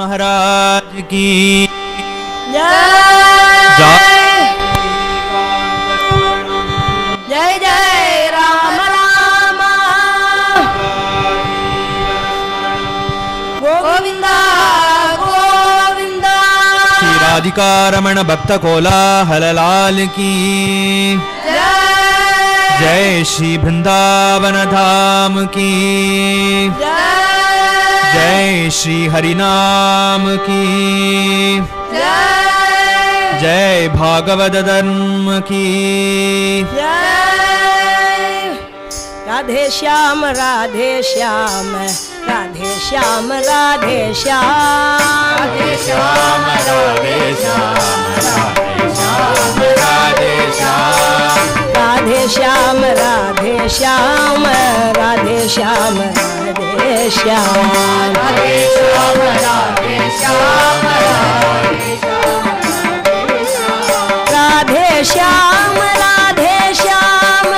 महाराज की। जय। जय जय राम राम। गोविंदा गोविंदा। श्री राधिका रमण भक्त कोलाहल लाल की। जय। जय श्री वृंदावन धाम की। जय। जय श्री हरिनाम की। जय जय भागवत धर्म की। राधे श्याम राधे श्याम राधे श्याम। राधे श्याम राधे श्याम राधे श्याम राधे श्याम। राधे श्याम राधे श्याम राधे श्याम राधे श्याम राधे श्याम राधे श्याम राधे श्याम राधे श्याम राधे श्याम।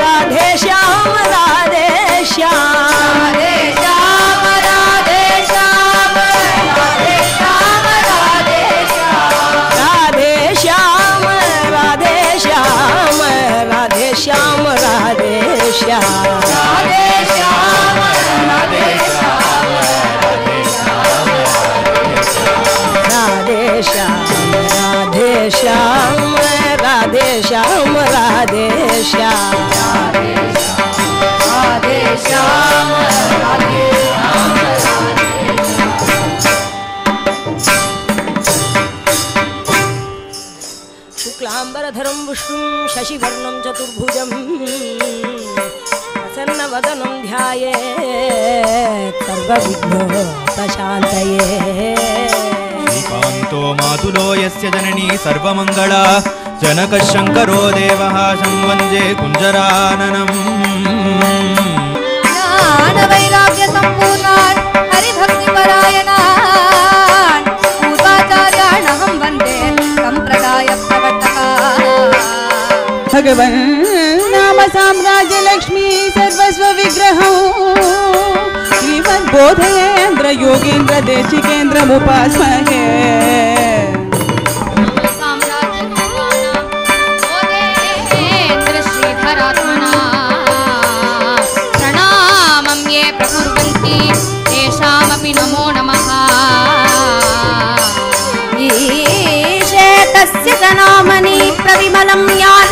राधे श्याम राधे शशिवर्णं चतुर्भुजम् प्रसन्नवदनं ध्यायेत् सर्वविघ्नोपशान्तये श्रीकान्तो मातुलो यस्य जननी सर्वमङ्गला जनकः शङ्करो देवः संवन्दे कुञ्जराननम् ज्ञानवैराग्य भगवन् नाम साम्राज्यलक्ष्मी सर्वस्व विग्रहौ। श्रीमद्बोधयेन्द्र योगेन्द्र देशिकेन्द्रमुपास्महे तेषामपि नमो नमः। ईशेतस्य च नामनि प्रविमलं याद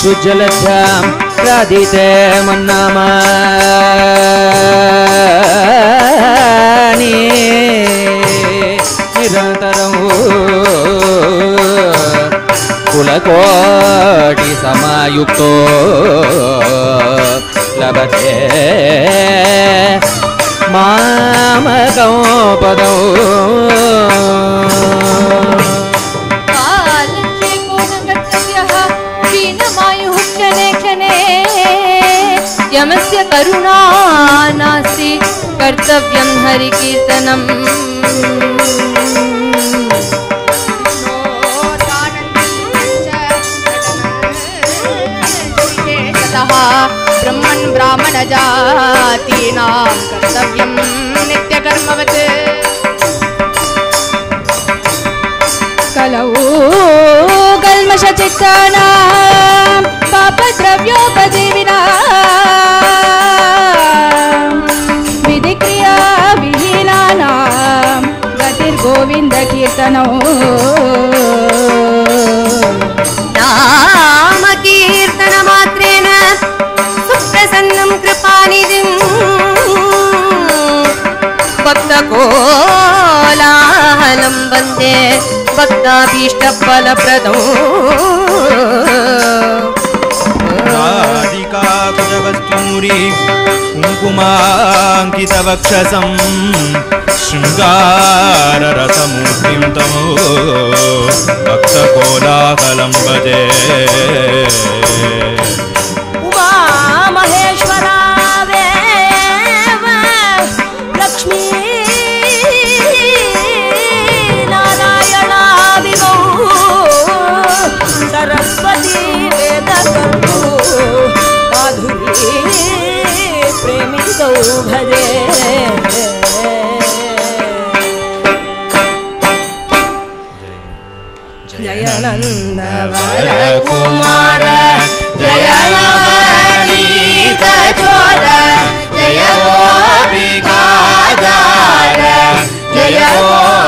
विशुज्जलध्यां राधिते मन्नामानि निरन्तरं कुलकोटिसमायुक्तो लभते मामकं पदौ यमस्य करुणा नास्ति कर्तव्यं हरिकीर्तनम्। ब्रह्मन् ब्राह्मणजातीनां कर्तव्यं नित्यकर्मवत्। कलौ कल्मषचित्तानां కీర్తనం. నామ కీర్తన మాత్రేన సుప్రసన్నం కృపానిది భక్త కోలాహలం వందే భక్తాభీష్ట ఫలప్రదం రాధికాకుజవస్తూరి కుంకుమాంకిత వక్షసం शृङ्गाररसमूर्तिं तमो भक्तकोलाहलं भजे जय नवनीत चोर जय गोपिकादार जय गोपीरा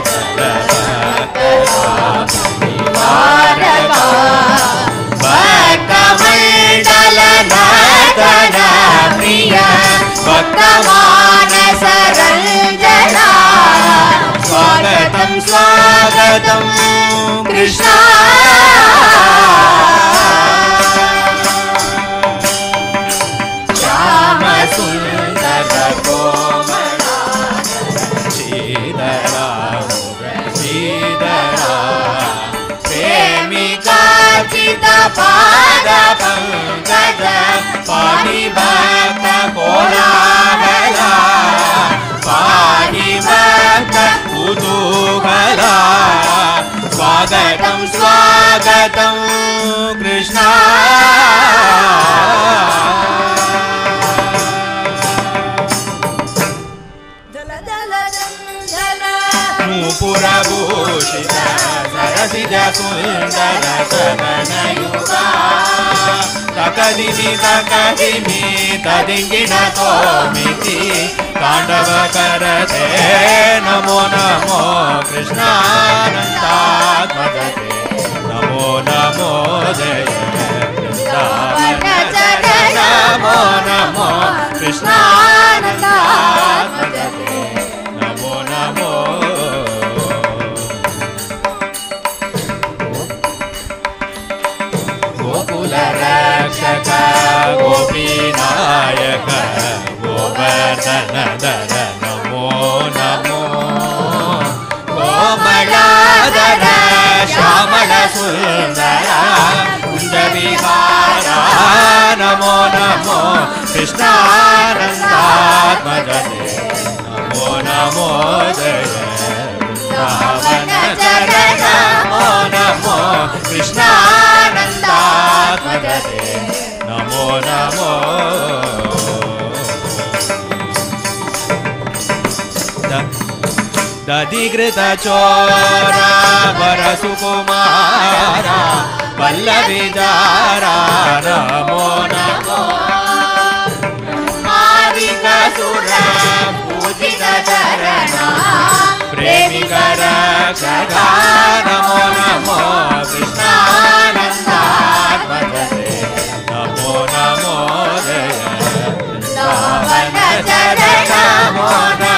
भक्तवत्सलका भक्तमण्डलनाथन प्रिय भक्तमानसरञ्जना स्वागतं स्वागतं कृष्णा पङ्कज पाणिभक्त कोलाहला। पाणिभक्त कुतूहला। स्वागतं स्वागतं कृष्णा। जल सकलिनि सकलिनि तदिङ्गिण तोमिति ताण्डव करते नमो नमो कृष्णानन्दात्मजते। नमो नमो जय वृन्दावन जय नमो नमो कृष्णानन्दात्मजते गोपीनायक गोवर्धनदर नमो। नमो सुन्दर कुञ्जविहारा नमो नमो। कृष्णानन्दात्मजते नमो नमो चर नमो नमो। कृष्णानन्दात्मजते नमो दधि कृतचोरमरसुकुमारा पल्लविमो नमो वि सुरपूजिता रम प्रेमि नमो नमो विम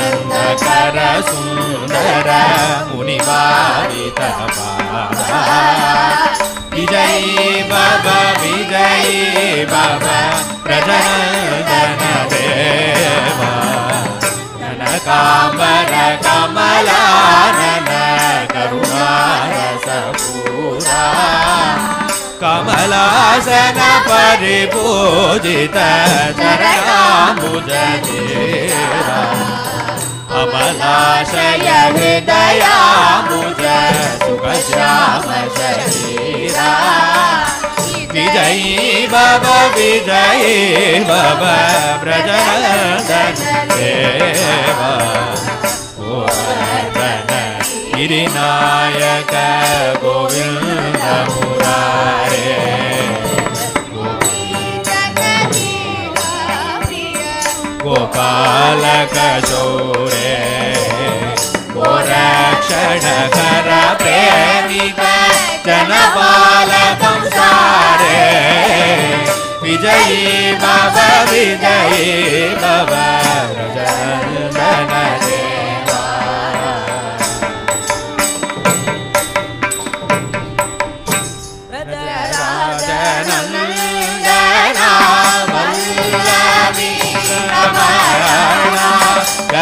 नन्दकरनर मुनिवारितमा विजय बाबा विजय बाबा प्रजन जनदेवान कामन कमला न करुसपुवा कमलासन परिपूजित चरणाम्बुजधीरा अमलाशय हृदयाम्बुज सुखश्याम शरीरा विजयी भव विजयी भव व्रजनन्दन देवा गोवर्धन गिरिनायक गोपालकशोरे। गोरक्षणकर प्रेमिक जनपालकं सारे। विजयी भव विजयी भव व्रजनन्दन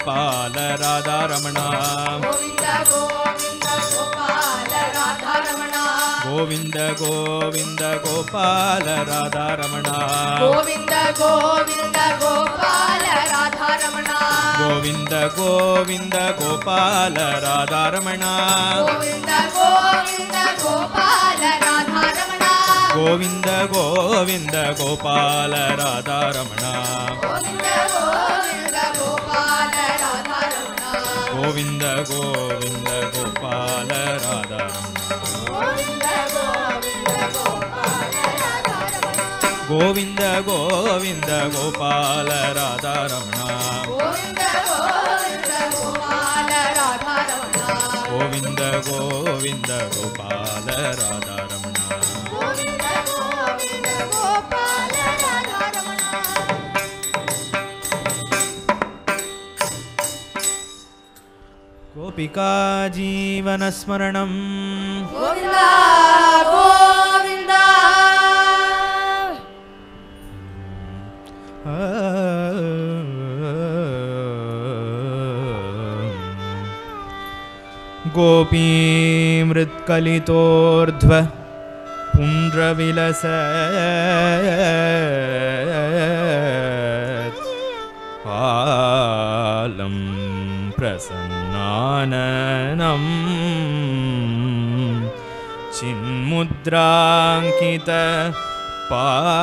गोपाल राधारमण गोविन्द गोविन्द गोपाल राधारमण गोविन्द गोविन्द गोपाल राधारमण गोविन्द गोविन्द गोपाल राधारमण गोविन्द गोविन्द गोपाल राधारमण गोविन्द गोविन्द गोपाल राधारमण गोविन्द गोविन्द गोपाल राधा गोविन्द गोविन्द गोपाल राधा रमणा गोविन्द गोविन्द गोपाल राधा गोपिका जीवनस्मरणम् गोपीमृत्कलितोर्ध्व पुण्ड्रविलस आलं प्रसन्नाननम् चिन्मुद्राङ्कित पाणिपद्ममनिशं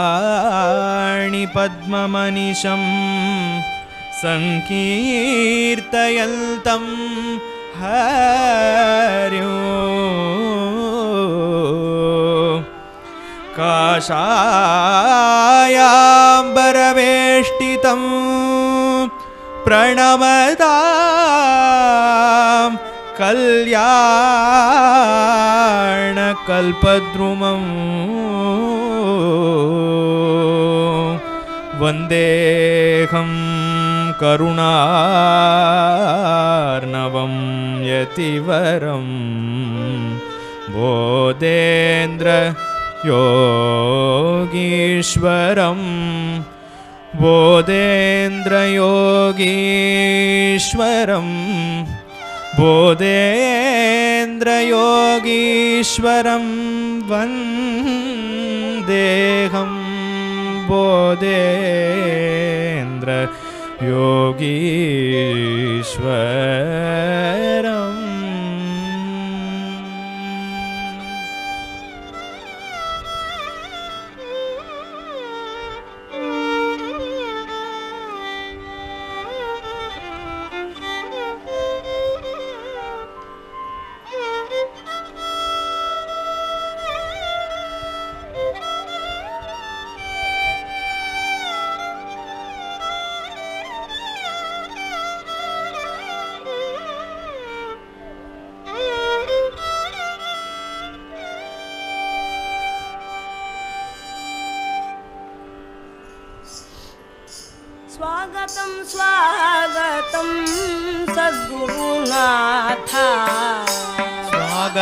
सङ्कीर्तयन्तं हर्यो काषायाम्बरवेष्टितं प्रणमतां कल्याणकल्पद्रुमम् वन्देऽहं करुणार्णवं यतिवरं बोधेन्द्र योगीश्वरं बोधेन्द्रयोगीश्वरं बोधेन्द्रयोगीश्वरं वन्देहं बोधेन्द्र योगीश्वरम्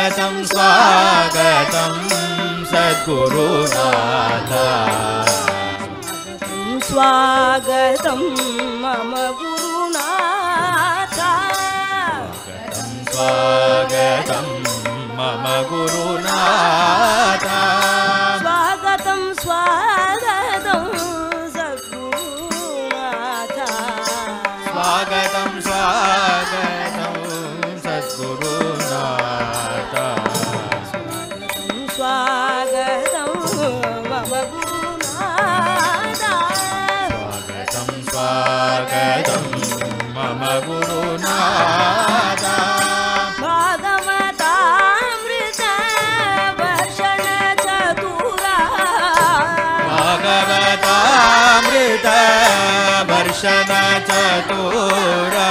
स्वागतं स्वागतं सद्गुरुनाथ स्वागतं मम गुरुनाथ। स्वागतं मम गुरुनाथ। स्वागतं स्वागतं सद्गुरुनाथ। स्वागतं स्वागतं वर्षण चतुरा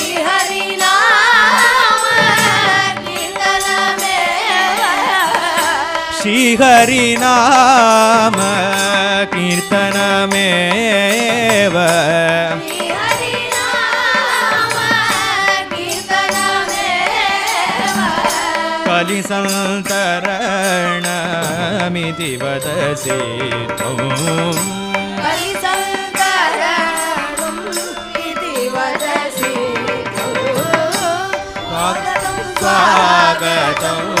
धर्मैक्यू श्रीहरिनाम कीर्तनमेव। श्रीहरिनाम कीर्तनमेव कलिसन्तरणमिति वदसि त्वम् स्वागतं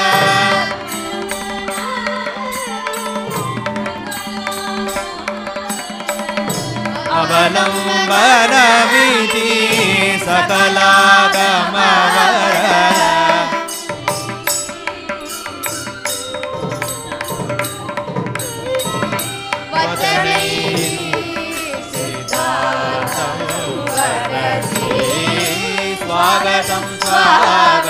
मनम्बरमिति सकलागमवर। स्वागत स्वागतं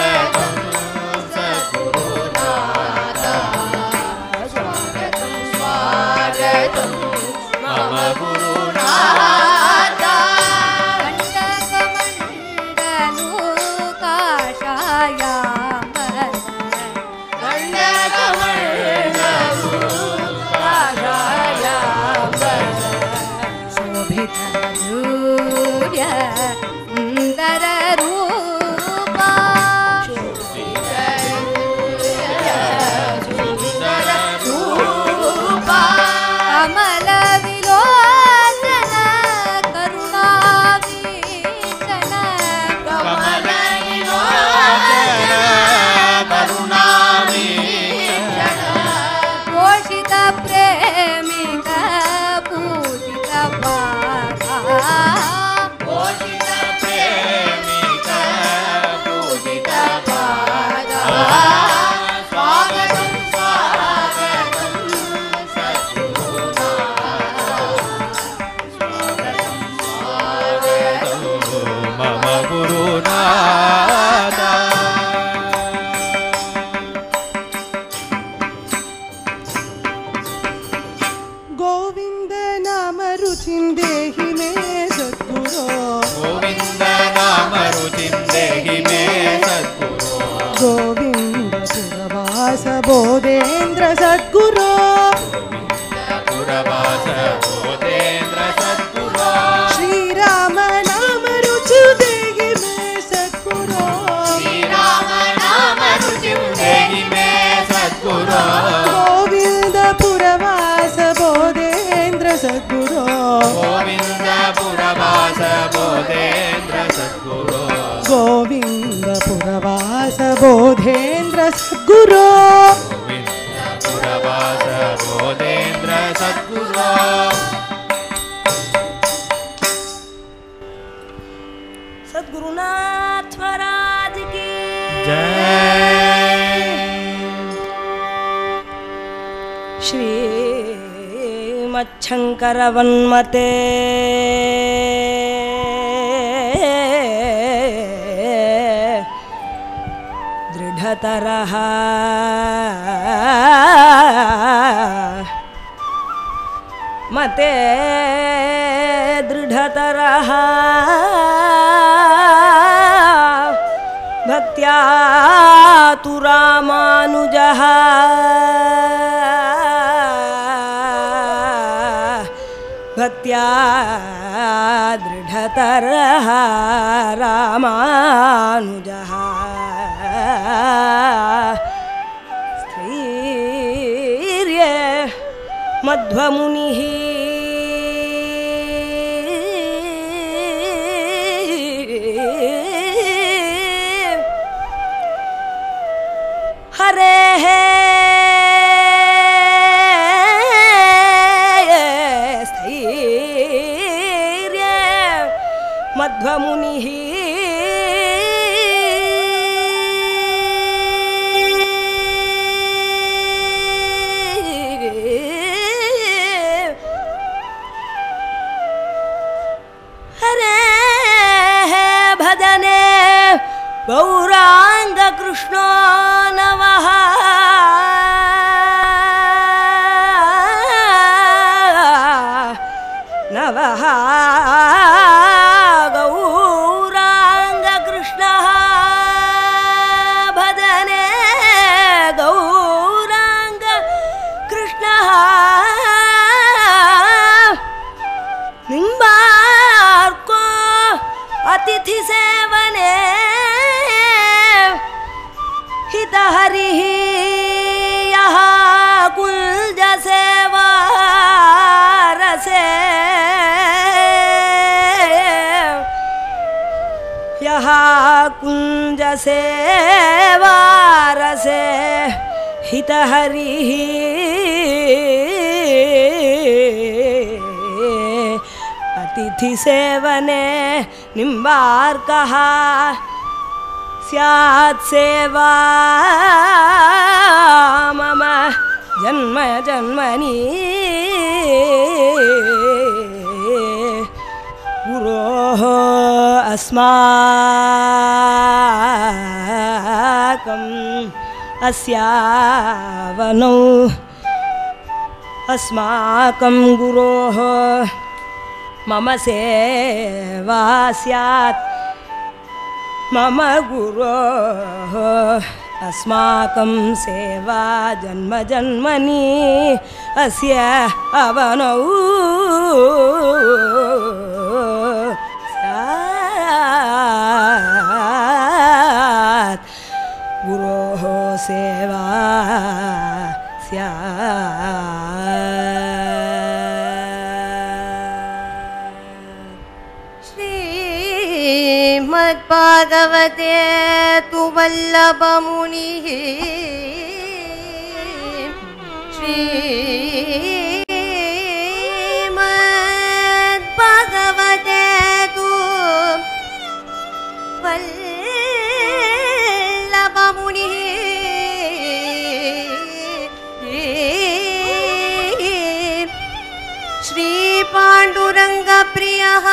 सद्गुरुनाथस्वराजके जय। श्रीमच्छङ्करवन्मते। दृढतरः। मते दृढतरः। भक्त्या तु रामानुजः। भक्त्या दृढतरः रामानुजः। स्त्रीर्य मध्वमुनिः रसे वारसे हितहरिः। अतिथिसेवने निम्बार्कः स्यात् सेवा। मम जन्म जन्मनि। गुरोः अस्माकम् अस्यावनौ। अस्माकं गुरोः मम सेवा स्यात्। मम गुरोः अस्माकं सेवा जन्म जन्मनि अस्य अवनौ गुरोः सेवा स्यात् श्रीमद्भागवते तु वल्लभमुनिः श्रीमद्भागवते तु वल्लभमुनिः श्रीपाण्डुरङ्गप्रियः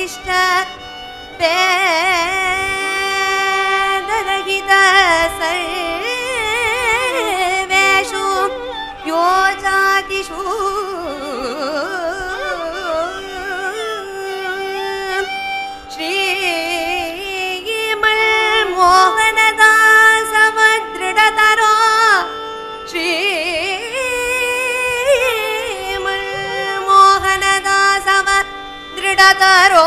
वेदरहित सर्वेषु यो जातिषु दृढतरो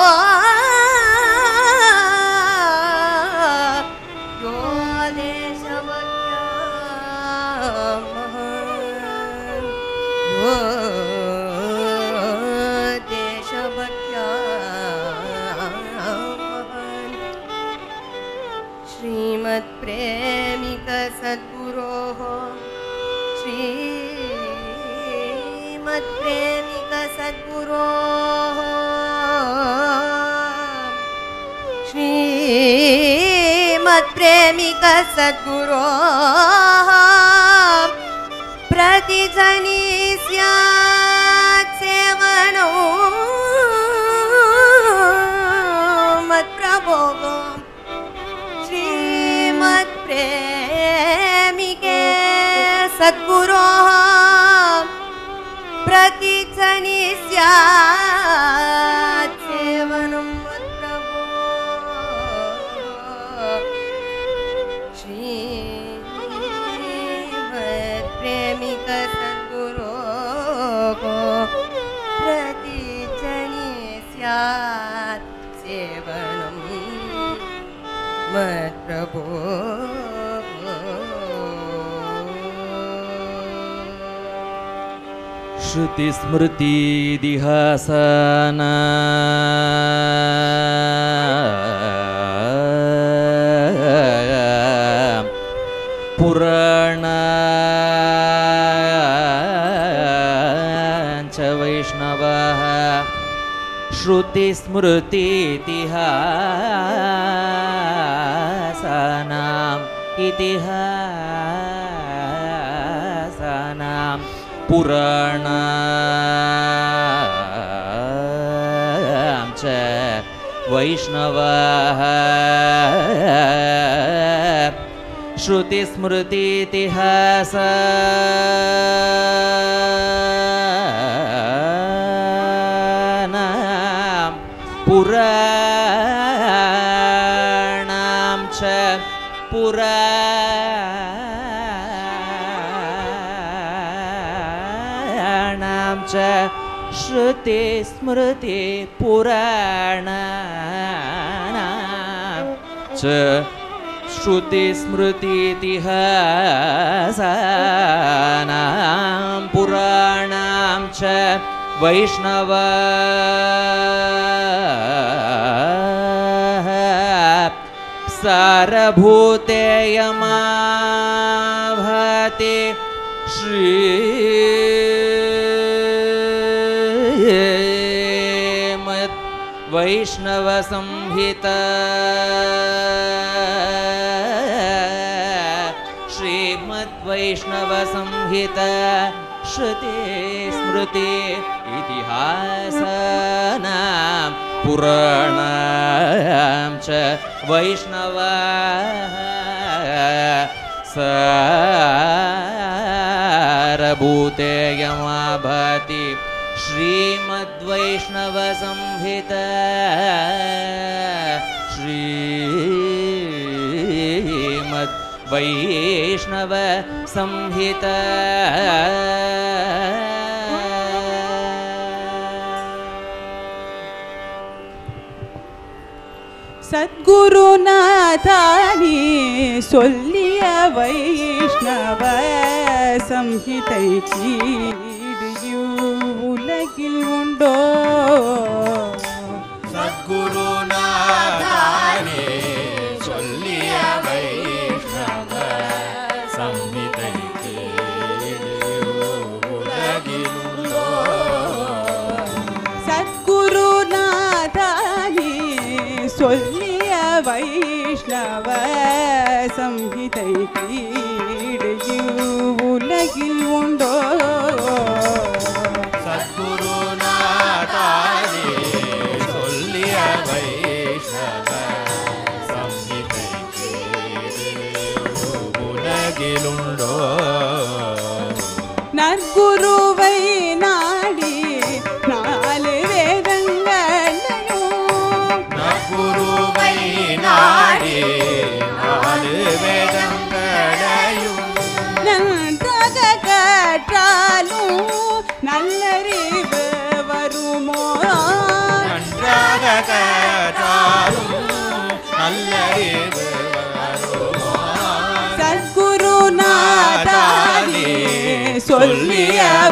श्रीमत्प्रेमिक सद्गुरोः। प्रतिजनी स्यात् सेवनो मत्प्रभोगो। श्रीमत्प्रेमिके सद्गुरोः। प्रतिजनि स्यात् सेवनं मत्प्रभो श्रुतिस्मृतिदिहासन श्रुतिस्मृतीतिहासानाम् इतिहासानां पुराण च वैष्णवाः श्रुतिस्मृतीतिहास श्रुति स्मृति पुराणानां च श्रुतिस्मृतीतिहासानां पुराणां च वैष्णव। सारभूतेयमाभते श्रीमत् वैष्णवसंहित। श्रीमद्वैष्णवसंहित श्रुति स्मृति इतिहासनां पुराणां च वैष्णव सारभूतेयमाभति श्रीमद्वैष्णवसंहित श्रीमद् वैष्णव संहित சத்குருநாதானி சொல்லிய வைஷ்ணவ சம்ஹிதை கீடு உலகில் உண்டோ? சத்குருநாதானே சொல்லிய வைஷ்ணவ சம்மிதைக்கு உலகிலுண்டோ சத்குருநாதானி சொல்லிய வைஷ்ணவ சம்ஹிதை உலகில் உண்டோ? नार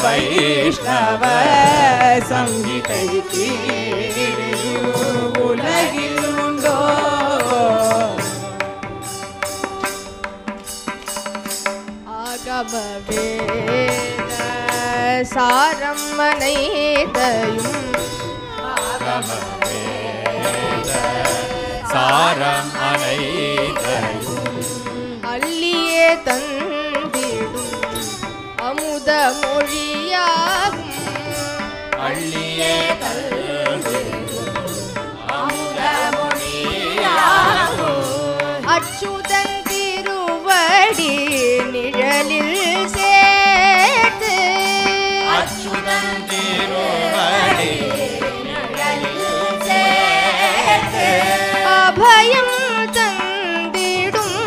वैष्णव सङ्गीतैकीन आगे सारम् अनैतयु आग सारम् अनै அமுத மொழியாகும். அள்ளியே அச்சுதன் திருவடி நிழலில் சேர்த்து அச்சுதன் திருவடி அபயம் தந்திடும்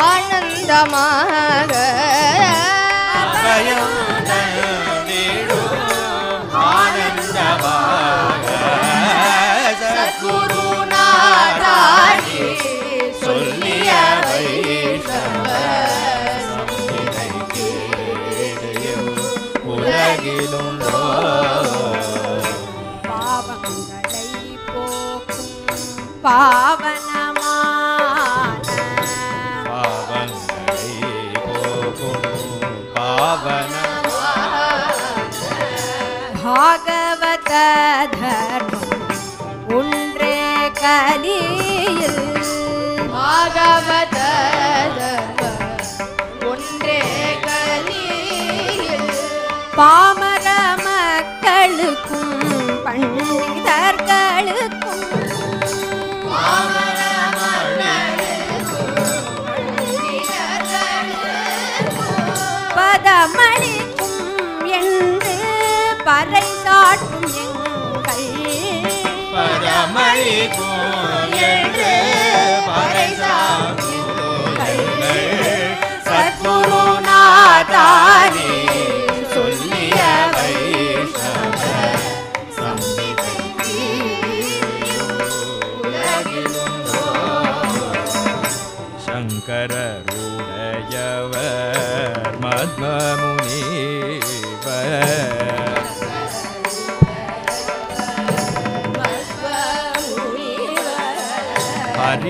ஆனந்தமாக பாடி சொல்லியவை உலகிலும் பாவங்களை போக்கும் பாவனமான பாகவத ஒன்றே கலியில் பாமர மக்களுக்கும் பண்டிதர்களுக்கும் பதமளிக்கும் என்று பறை சாட்டும் எங்கள் பரமளிக்கும் என்று सतगुरु नादानी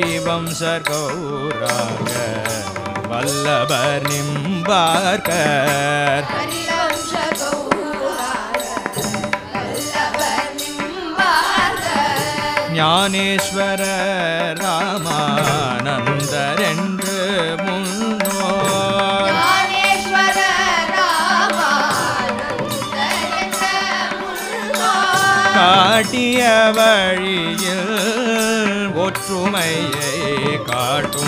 சிவம் சர்கௌராக வல்லபர் நிம்பார்கர் ஞானேஸ்வர ராமானந்தர் என்று முன்னோர். காட்டிய வழியில் काटू मैं ये काटू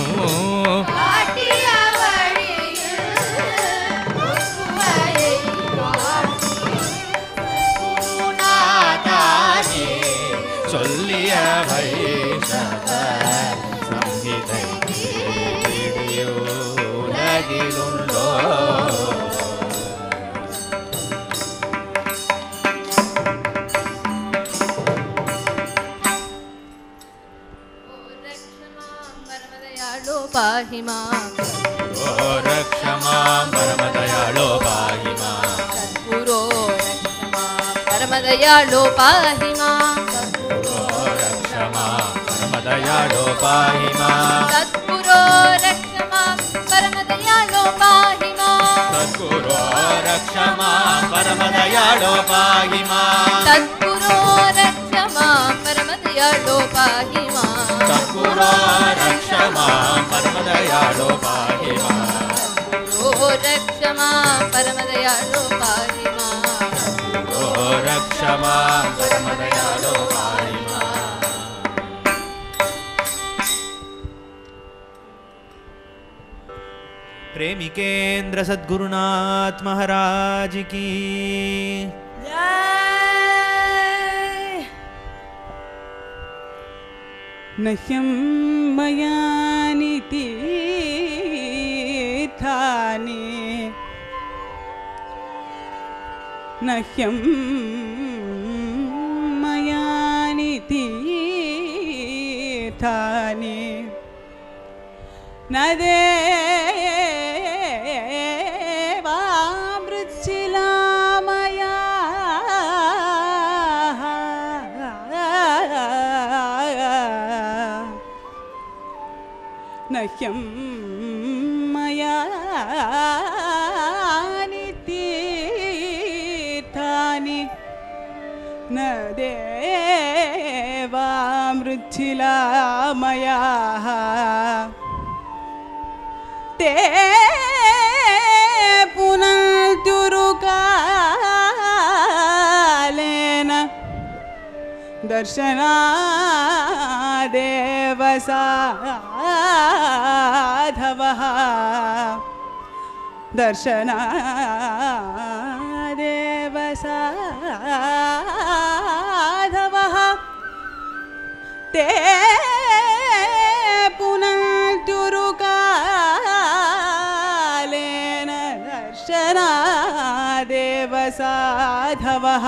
रक्ष मां परमदयाळो पाहि मां सद्गुरो रक्ष माम् परमदयाळो पाहि माम् ओ रक्ष मां परमदयाळो पाहि मां सद्गुरो रक्ष माम् परमदयाळो पाहि माम् सद्गुरो रक्ष मां परमदयाळो पाहि मां सद्गुरो रक्ष माम् परमदयाळो पाहि माम् सद्गुरो रक्ष मां परमदयाळो पाहि मां गुरो रक्ष माम् परमदयाळो पाहि माम् ओ रक्ष मां परमदयाळो पाहि मां प्रेमिकेन्द्र सद्गुरुनाथ महाराज की न ह्यं मया नितीर्थानि न देवामृच्छिला न ह्यं मया नितीर्थानि। न देवामृच्छिला मया। ते पुनर्तुरुकालेन दर्शनादेव साधवः दर्शनादेव साधवः ते पुनर्तुरुकालेन दर्शनादेव साधवः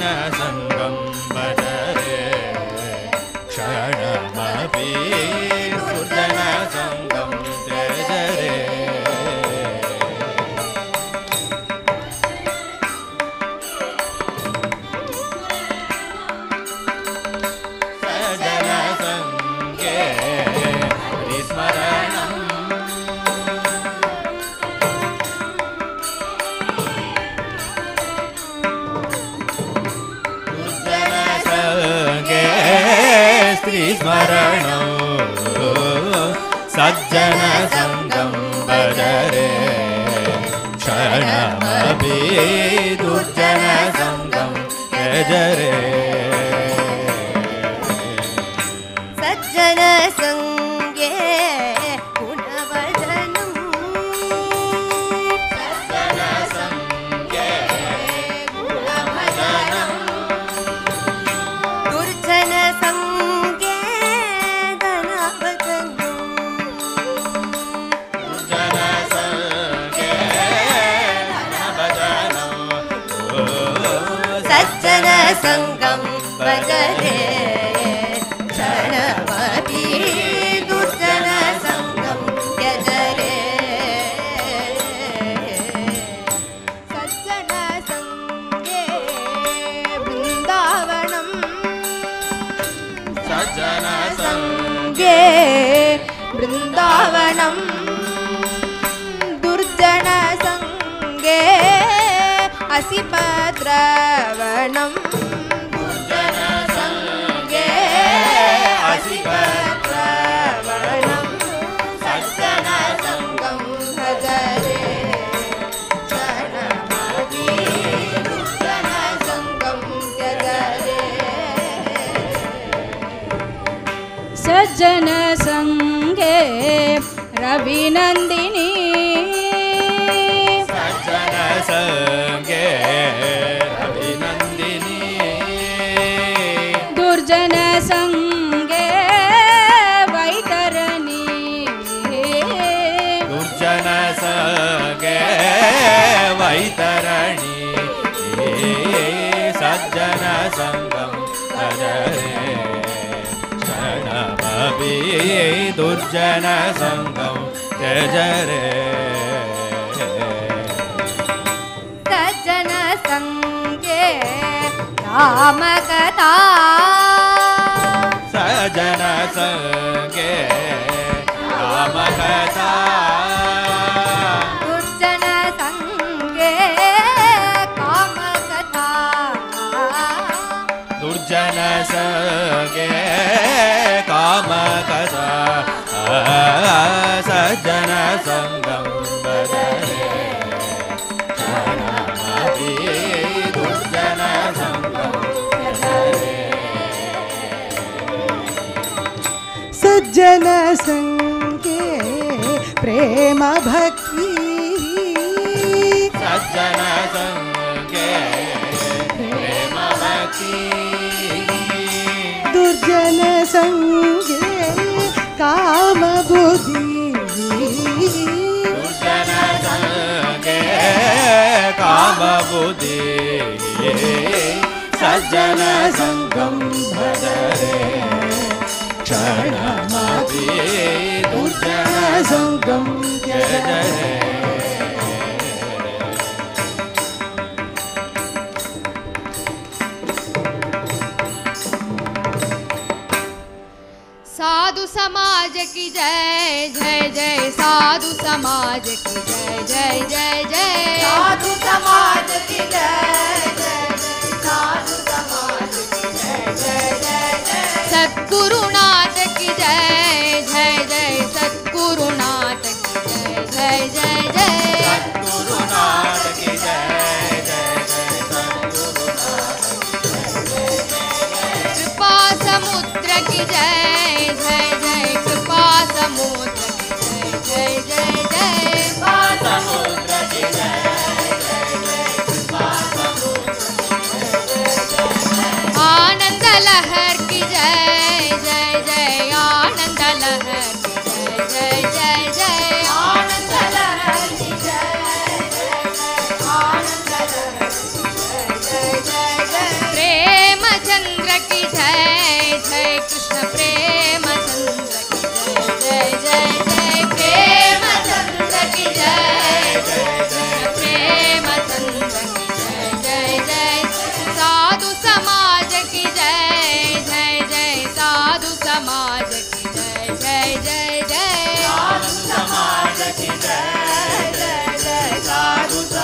ناسا क्षणमपि दुर्जन सङ्गं भजरे क्षणमपि दुर्जनसङ्गं त्यजरे सज्जनसङ्गे बृन्दावनम् सज्जनसङ्गे बृन्दावनं दुर्जनसङ्गे असिपद्रवणं सज्जनसङ्गे रविनन्दिनी दुर्जन सङ्गं त्यजरे। सज्जनसङ्गे रामकथा। सजन सङ्गे रामकथा सज्जन संगम बदरे संगम सज्जन संग प्रेम भय सज्जन सङ्गं भजरे क्षणमपि दुर्जन सङ्गं त्यजरे साधु समाज की जय जय जय, साधु समाज की जय जय जय जय। साधु समाज की जय। जय सद्गुरुनाथ की जय जय जय जय आनंद लहर की जय जय जय जय आनंद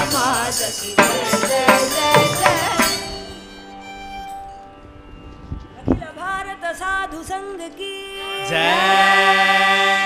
साधु समाज की जय जय जय जय अखिल भारत साधु संघ की। जय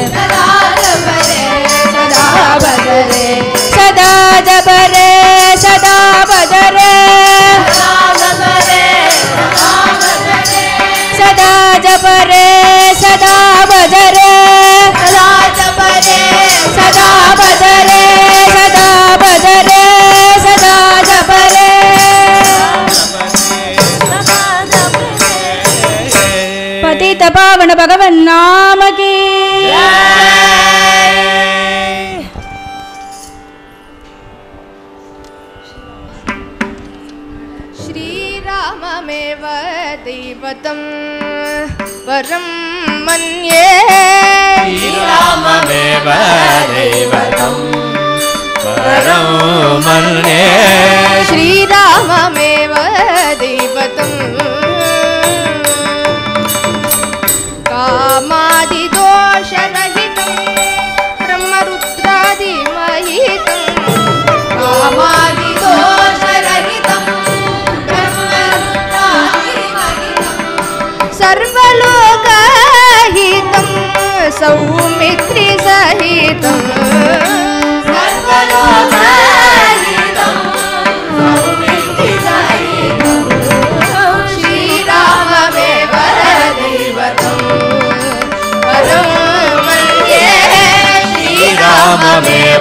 श्रीरामेव दैवतं परं मन्ये। श्रीराममेव दैवतं परं मन्ये। श्रीरामेव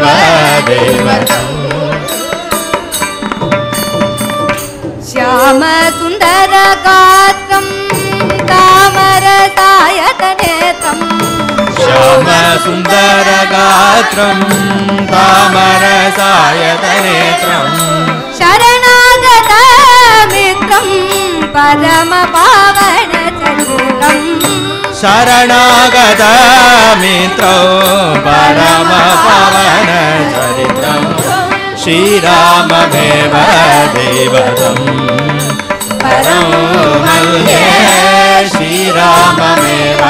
श्रीराममेव दैवतम् श्यामसुन्दरगात्रं तामरसायतनेत्रम् श्यामसुन्दरगात्रं तामरसायतनेत्रम् शरणागतमित्रं परमपावनचरित्रम् शरणागतमित्रौ परमपवनचरित्रम् श्रीराममेव दैवतम् परं मन्ये श्रीराममेव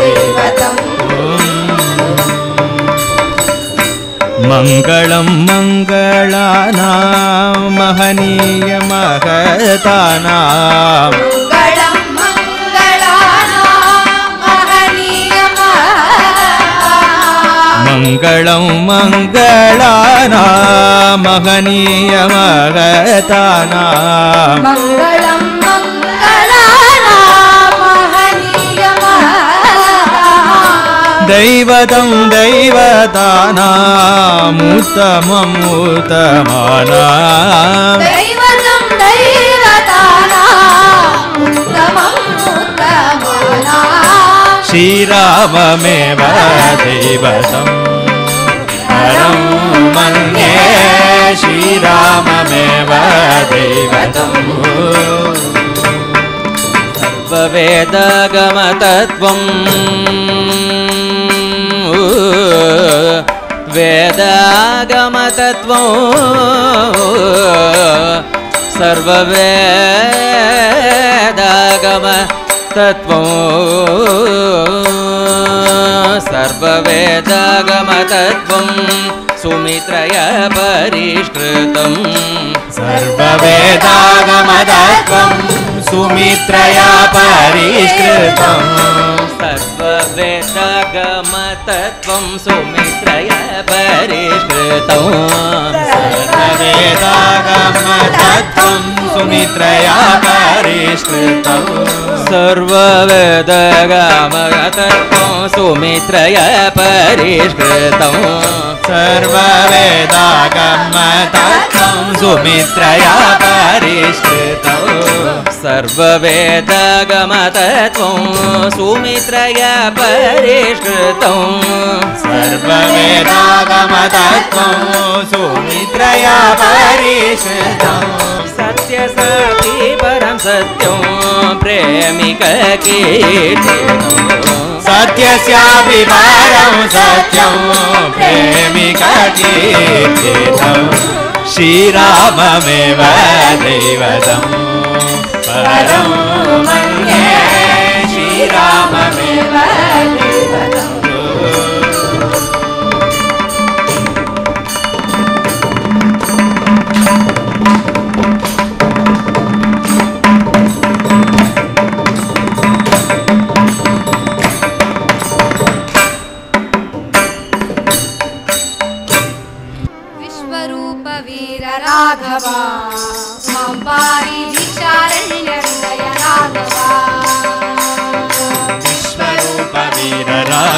दैवतम् मङ्गलं मङ्गलानां महनीयमहतानाम् मङ्गलानां महनीयमगतानाम् मङ्गलं मङ्गलानां महनीयमः दैवतं दैवतानामुत्तमम् उत्तमानाम् दैवतं दैवतानाम् उत्तमम् उत्तमानाम् श्रीराममेव दैवतं परं मन्ये श्रीराममेव दैवतम्। सर्ववेदगमतत्त्वम्। वेदागमतत्त्वम् सर्ववेदागम तत्त्वम् सर्ववेदागमतत्त्वं सुमित्रय परिष्कृतम्। सर्ववेदागमतत्त्वं सुमित्रया परिष्कृतम् सर्ववेदगमतत्त्वं सुमित्रय परिष्कृतम् सर्ववेदागमतत्त्वं सुमित्रया परिष्कृतम् सर्ववेदगमतत्त्वं सुमित्रय परिष्कृतम् सर्ववेदागमतत्त्वं सुमित्रया परिष्कृतम् सर्ववेदगमतत्त्वं सुमित्रय परिष्कृतम् सर्ववेदागमतत्त्वं सुमित्रया परिष्कृतम् सत्यसाती परं सत्यं प्रेमिककीर्तितम् सत्यस्यापि पारं सत्यं प्रेमिककीर्तितं श्रीराममेव दैवतं परं मन्ये श्रीराममेव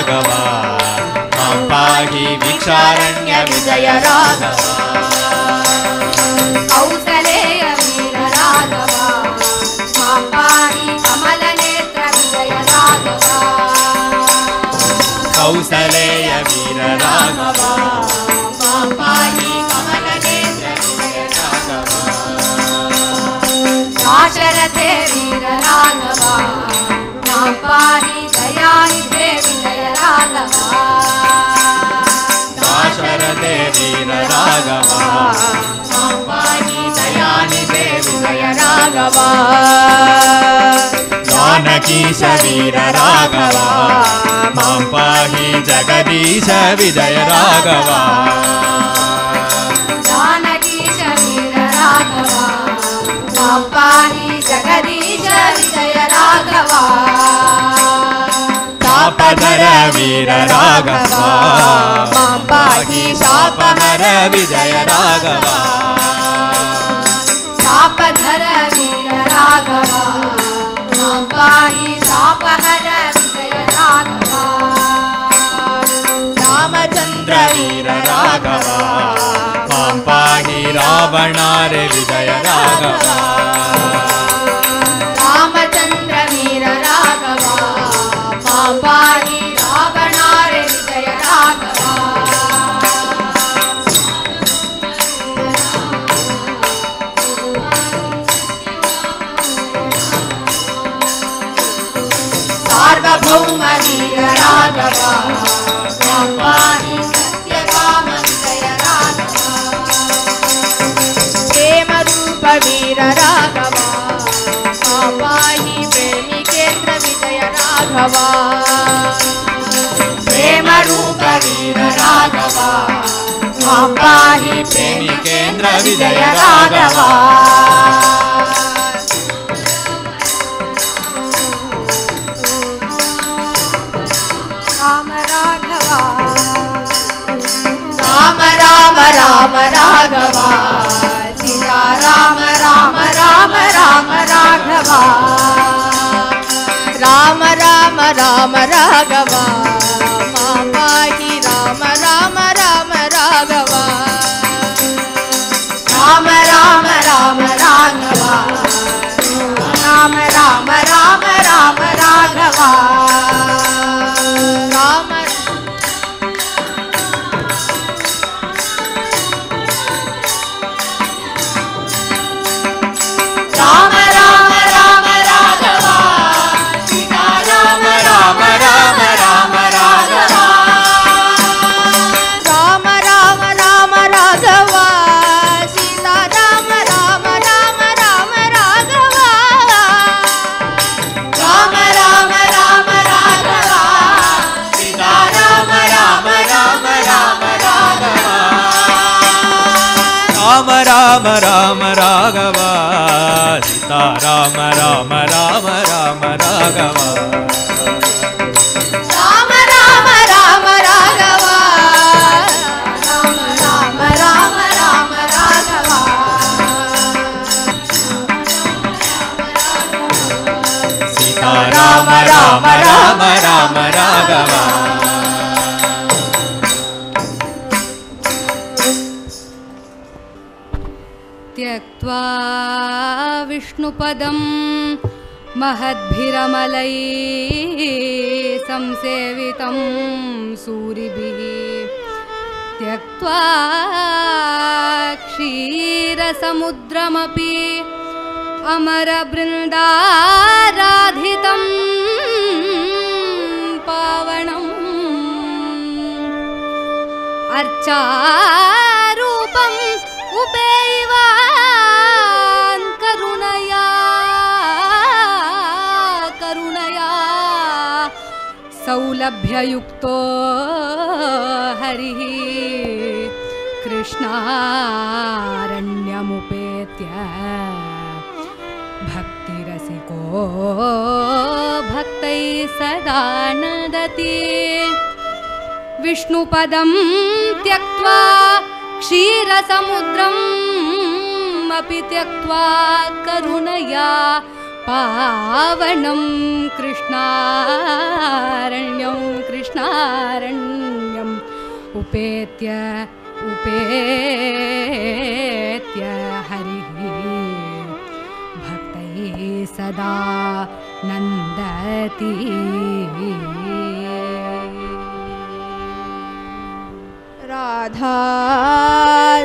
राघवा मां पाहि भिक्षारण्य विजय राघवा कौसलेय वीर राघवा मां पाहि कमलनेत्र विजय राघवा कौसलेय पाहि दयानिधे विजय राघवा जानकीश वीर राघवा मां पाहि जगदीश विजय राघवा वीर राघवा माँ पाहि तापहर विजय राघवा शापधर वीर राघवा माँ पाहि शापहर विजय राघवा रामचन्द्र वीर राघवा माँ पाहि रावणारे विजय राघवा विजय राघवा राम राम राम राम राघवा सीता राम राम राम राम राघवा राम राम राम राघवा। राम राम राघवा सीता राम राम राम राम राघवा सीता राम राम राम राम राघवा विष्णुपदं महद्भिरमलैः संसेवितं सूरिभिः त्यक्त्वा क्षीरसमुद्रमपि अमरबृन्दाराधितं पावनम् अर्चारूपम् सौलभ्ययुक्तो हरिः कृष्णारण्यमुपेत्य भक्तिरसिको भक्तैः सदा नदति। विष्णुपदं त्यक्त्वा क्षीरसमुद्रम् अपि त्यक्त्वा करुणया पावनं कृष्णारण्यं कृष्णारण्यम् उपेत्य उपेत्य हरिः। भक्तैः सदा नन्दति। राधा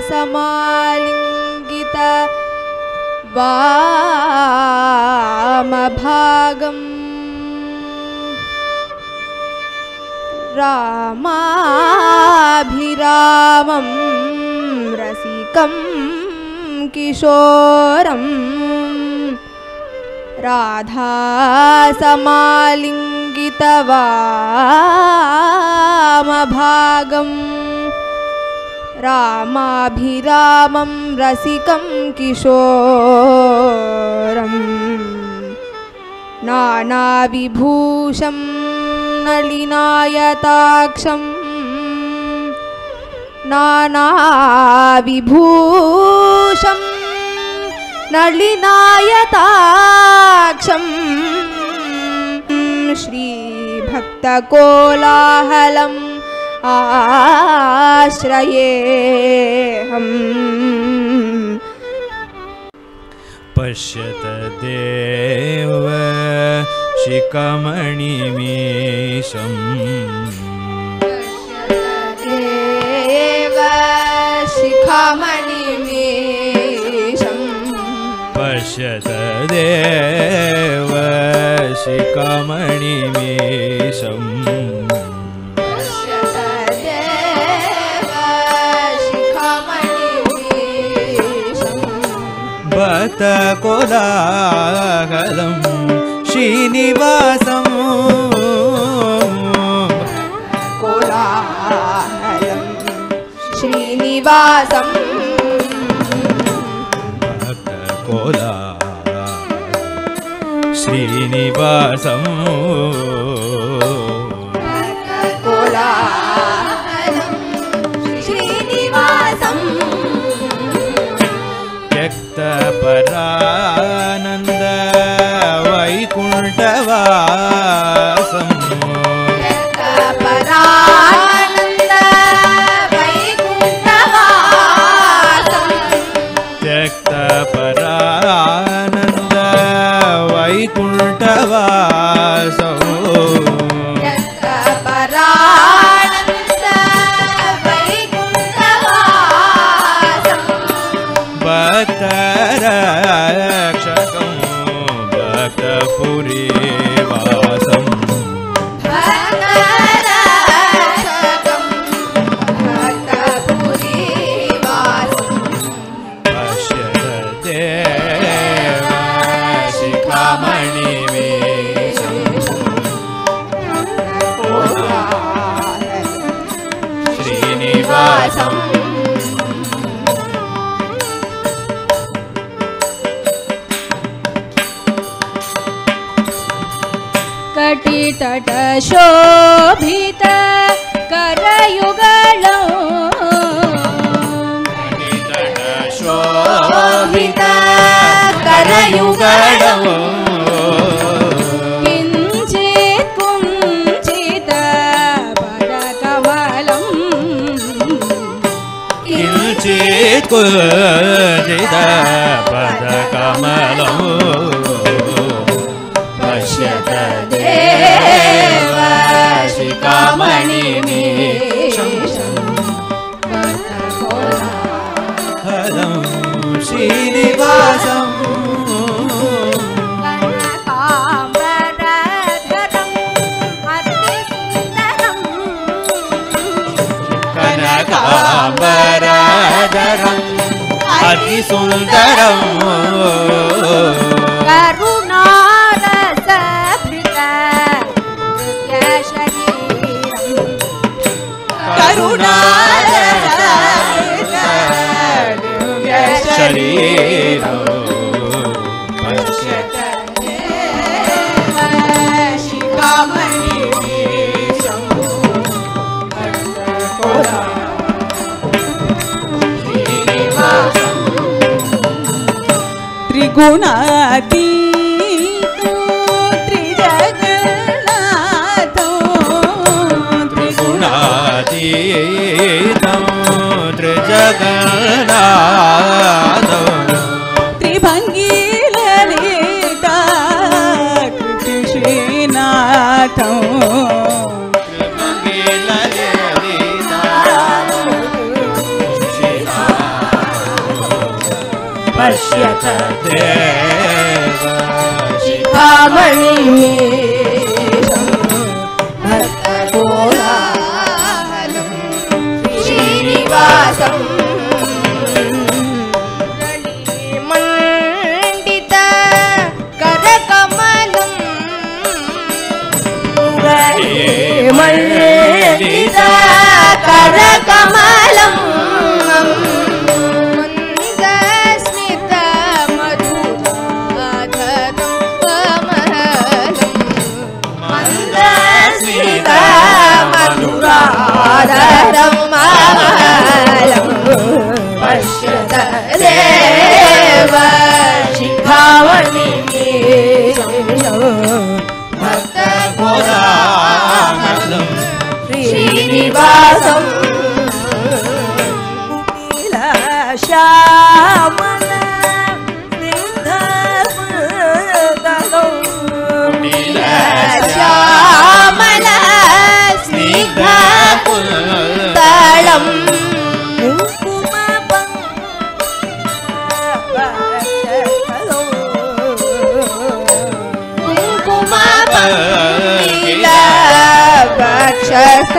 समालिङ्गित वा वामभागम्। रामाभिरामं रसिकं किशोरम् राधा समालिङ्गितवामभागम् रामाभिरामं रसिकं किशोरम् नानाविभूषं नलिनायताक्षं नानाविभूषं नलिनायताक्षं श्रीभक्तकोलाहलम् आश्रयेऽहम् पश्यत देव शिखमणिमीशम्। देव शिखामणिमेषम् पश्यत देव शिखमणिमीशम् भक्त कोलाहलं श्रीनिवासम्। कोलाहलं श्रीनिवासम्। भक्त कोला श्रीनिवासम् त्यक्तपरानन्द वैकुण्ठवासम् कटितटशोभित करयुगलो। शोभित करयुगणम् किञ्चित् कुञ्चित पदकमलम् किञ्चित् कुर्जित पदकमलम् ਕੀ ਸੁਣਦਾ ਰਹੋ? Oh no. Yeah. ஆதாரம்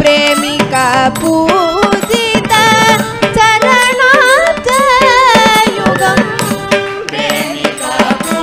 प्रेमका पूजिता चलना युग प्रेमका प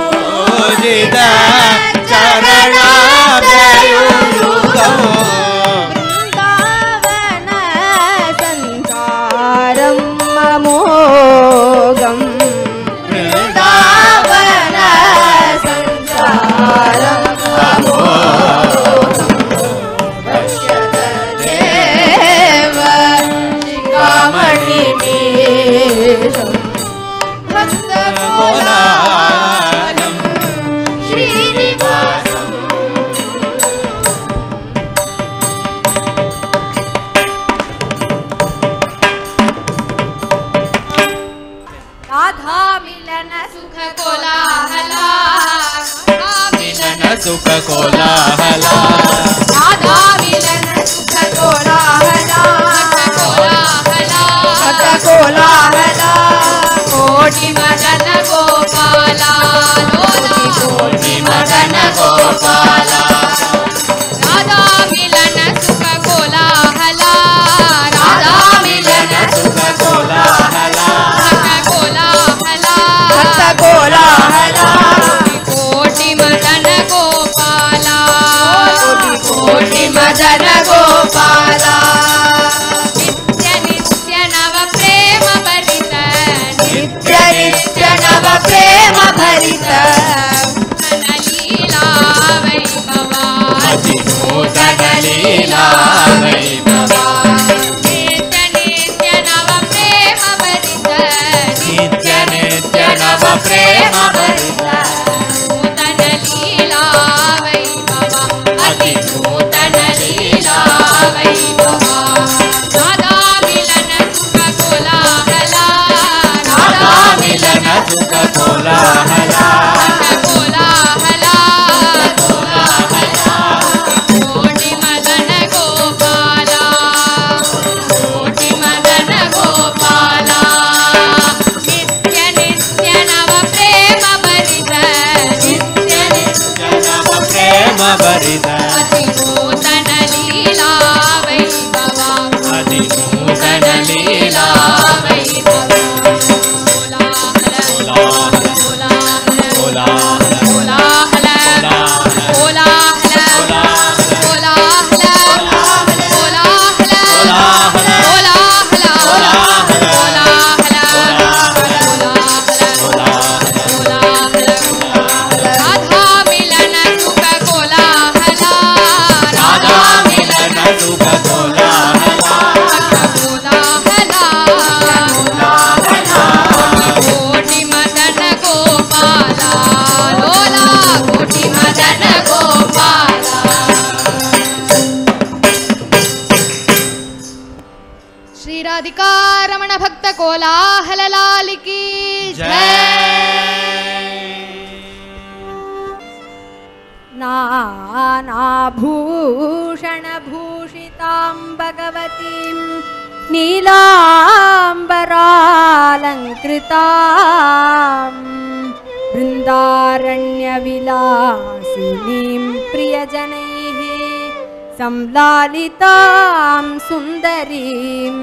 संलालितां सुन्दरीं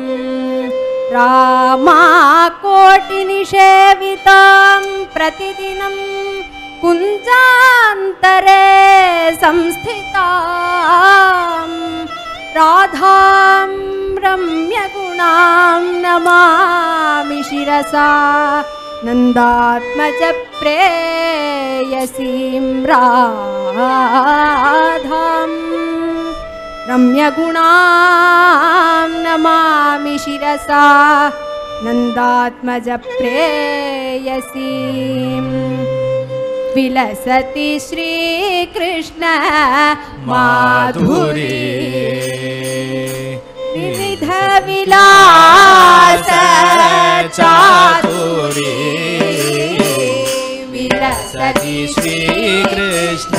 रामाकोटिनिषेवितां प्रतिदिनं कुञ्जान्तरे संस्थितां राधां रम्यगुणां नमामि शिरसा नन्दात्मजप्रेयसीं राधाम् रम्यगुणां नमामि शिरसा नन्दात्मजप्रेयसीं विलसति श्रीकृष्ण माधुरी। विविधविलास चातुरी। विलसति श्रीकृष्ण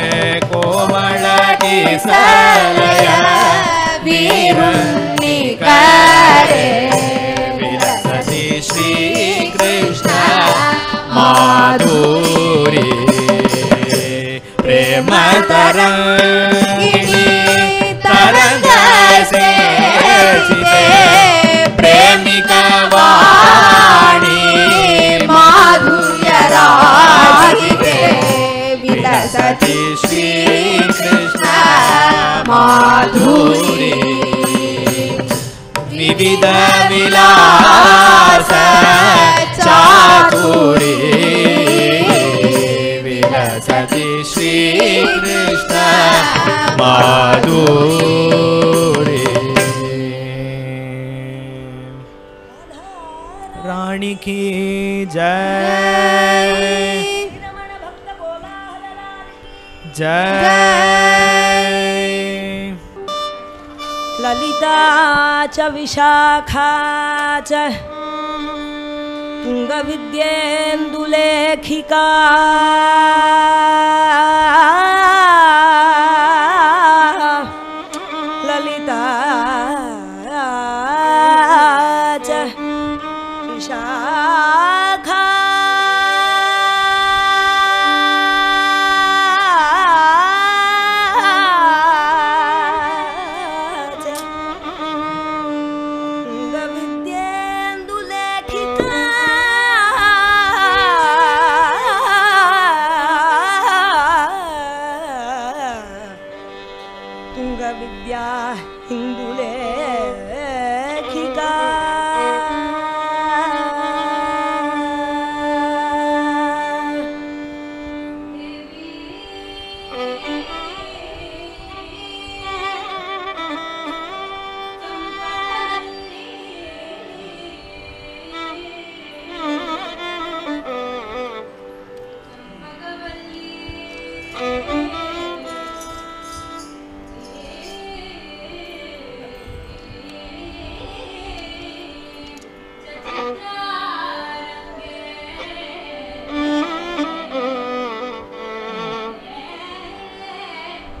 वीरुन्निकरे विलसति श्रीकृष्ण माधुरी। प्रेम तरङ्ग से प्रेमिका वाणी माधुर्यराजिते विलसति श्रीकृष्ण माधुरी विविध विलास चातुरी। विलसति श्रीकृष्ण माधुरी। रानी की जय। जय। च विशाखा च तुङ्गविद्येन्दुलेखिका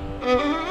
Mm-hmm.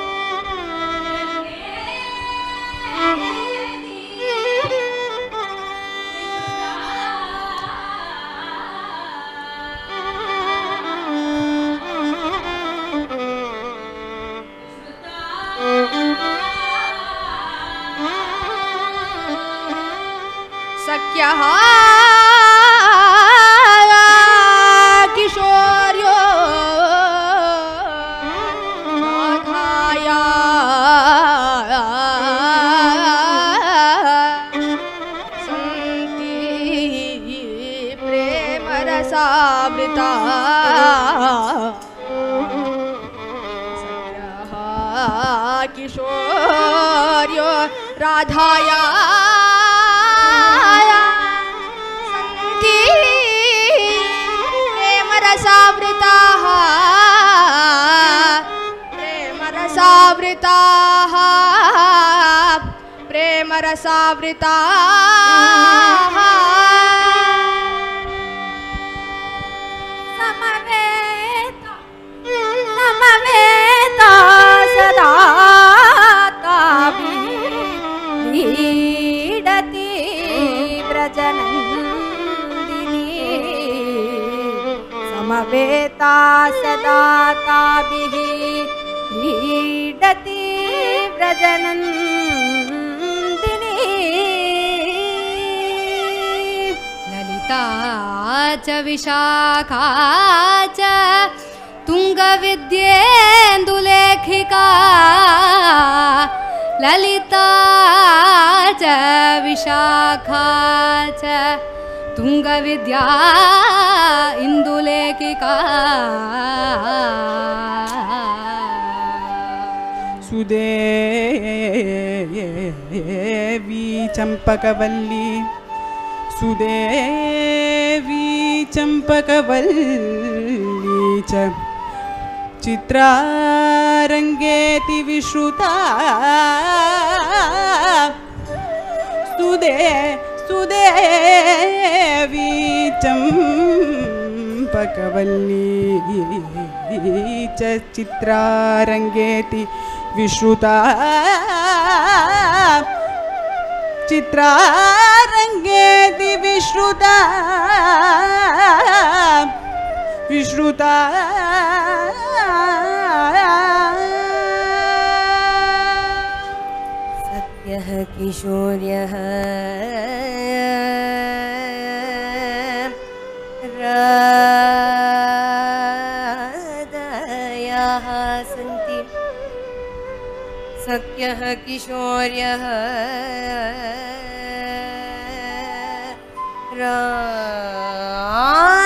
विशाखा च तुङ्गविद्येन्दुलेखिका ललिता च विशाखा च तुङ्गविद्या इन्दुलेखिका सुदेवी चम्पकवल्ली सुदेवी चम्पकवल्ली च चित्रारङ्गेति विश्रुता सुदे सुदेवी चम्पकवल्ली च चित्रारङ्गेति विश्रुता चित्रारङ्गेति विश्रुता विश्रुता सत्यः किशोर्यः राधायाः सन्ति। सत्यः किशोर्यः राधायाः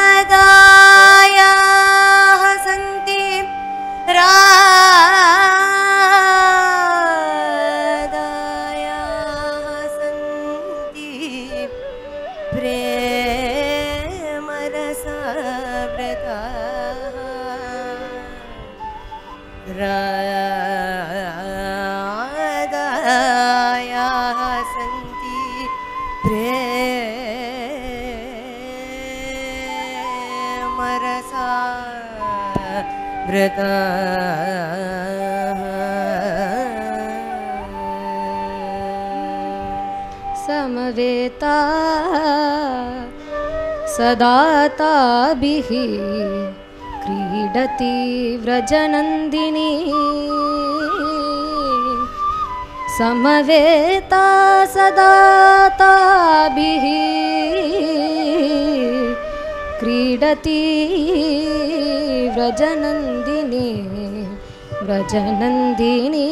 समवेता सदा ताभिः क्रीडति व्रजनन्दिनी। समवेता सदा ताभिः क्रीडति व्रजनन्दिनी व्रजनन्दिनी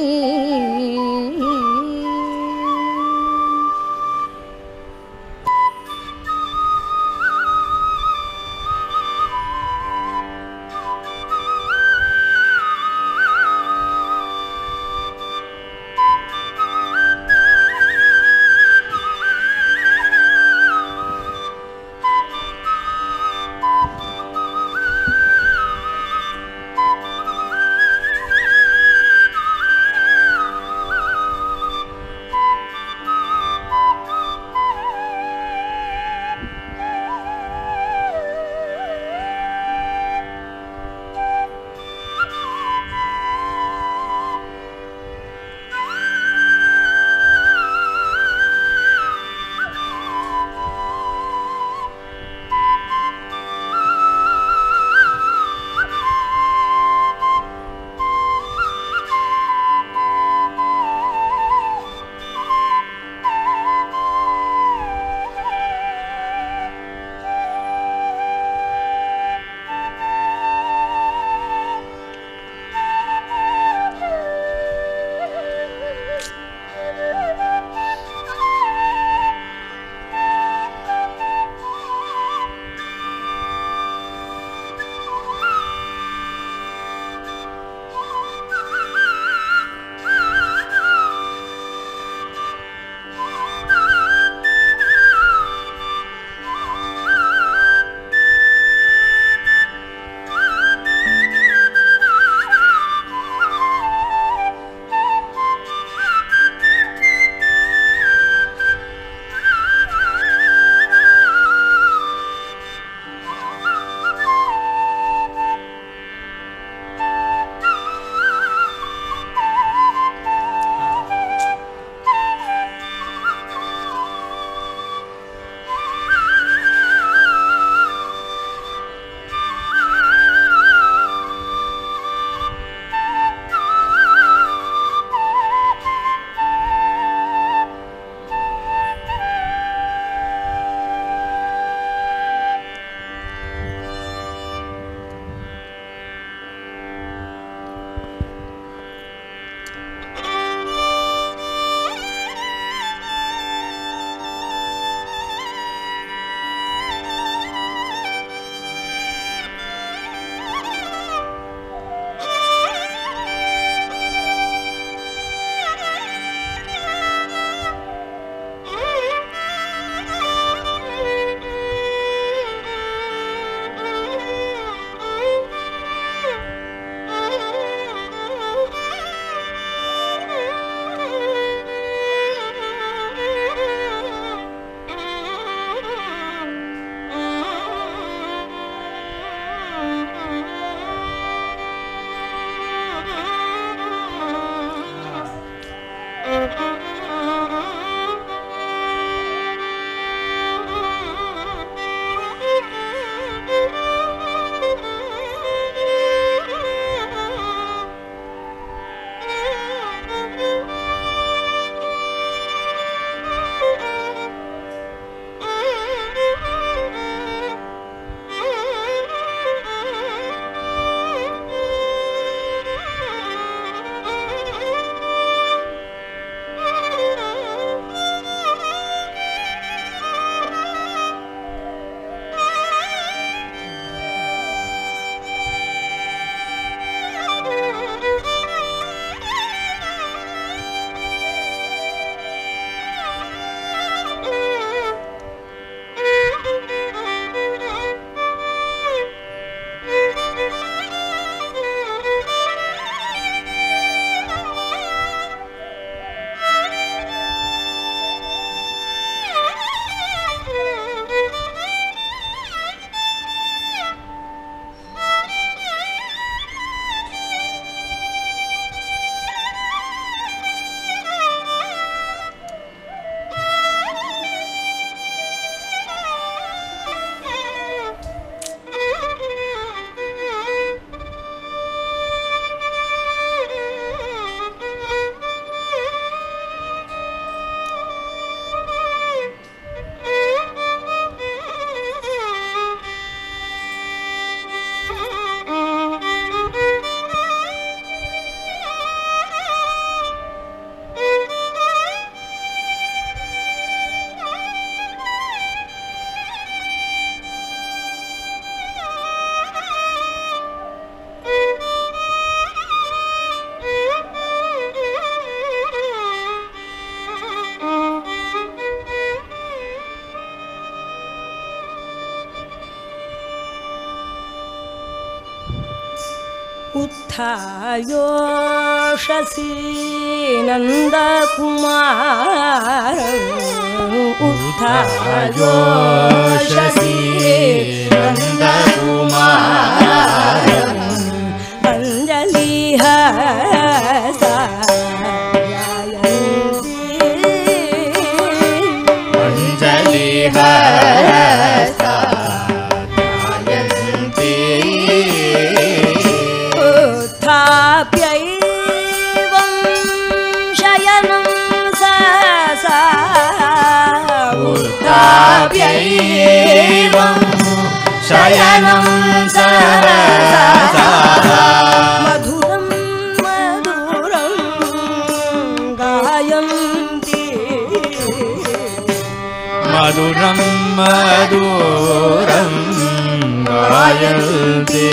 उथयो नन्दकुमार नन्द नन्दकुमार चाप्यैवं शयनं सरसा। मधुरं मधुरं गायन्ति। मधुरं मधुरं गायन्ति।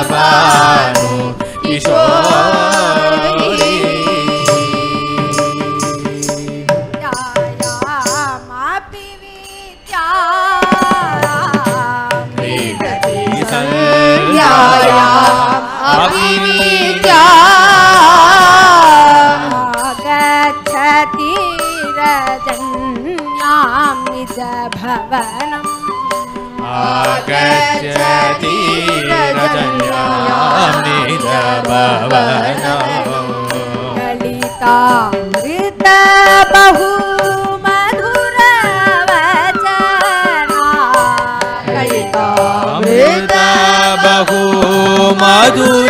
Rabano, Kishon. भवालिता बहु मधुरवचना ललितामृत बहु मधुर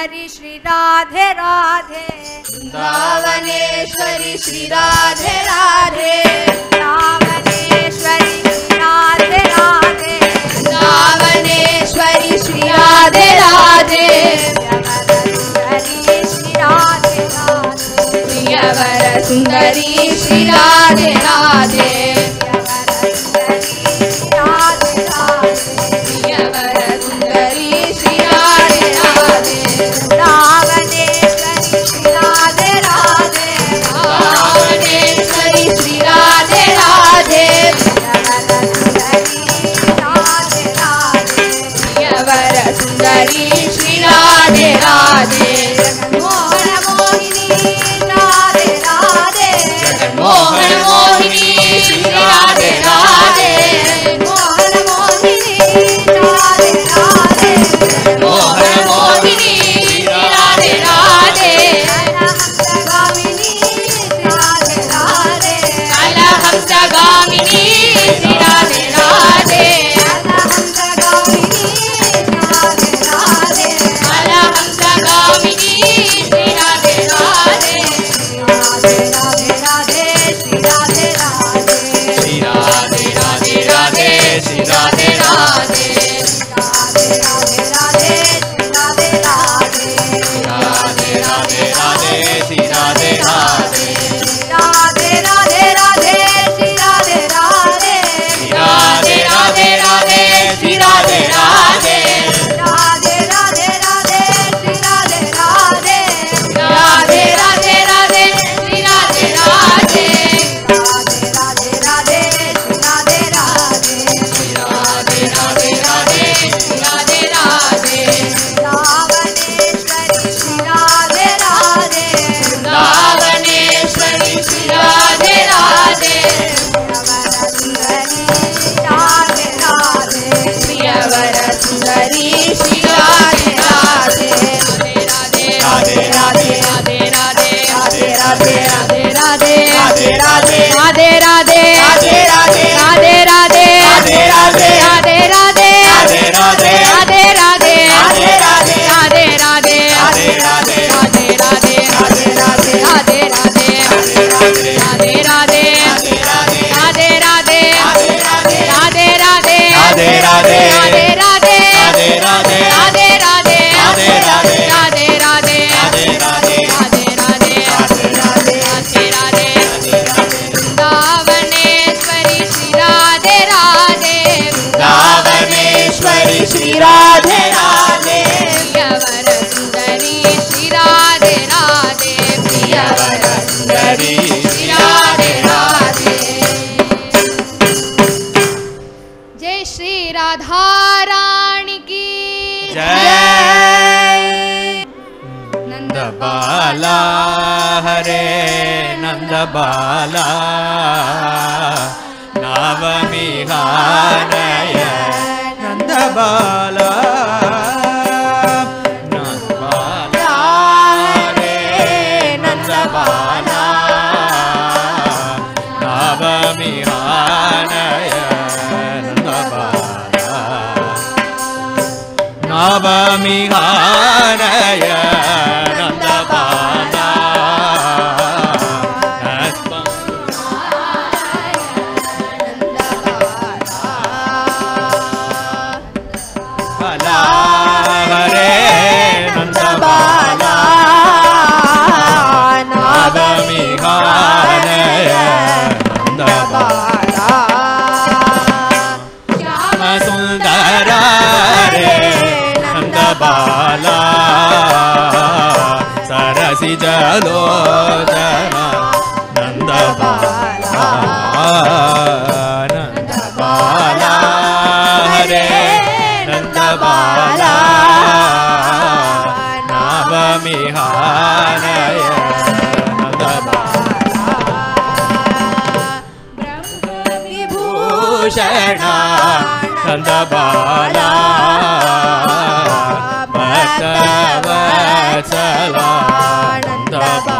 वृन्दावनेश्वरि श्री राधे राधे। वृन्दावनेश्वरि श्री राधे राधे। वृन्दावनेश्वरि राधे राधे। वृन्दावनेश्वरि श्री राधे राधे। श्री राधे राधे। यवन सुन्दरि श्री राधे राधे। Radhe अव मिगानय Chandabala Bhattava Chala Chandabala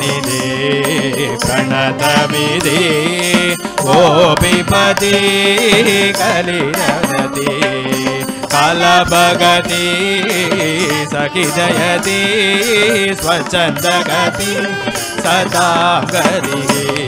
नि प्रणतविधि गो विपति कलियति कलभगति सहि जयति स्वचन्दगति कदा गति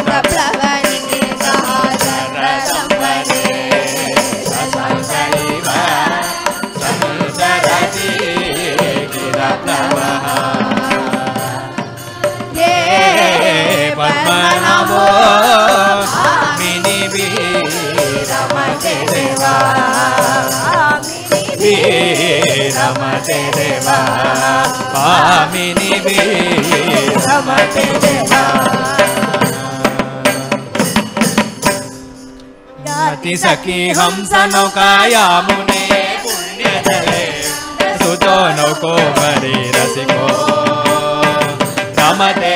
रमते देवा पामिनि रमते देवा। याति सखी हंस नौकाया मुने सुतो नौको रमते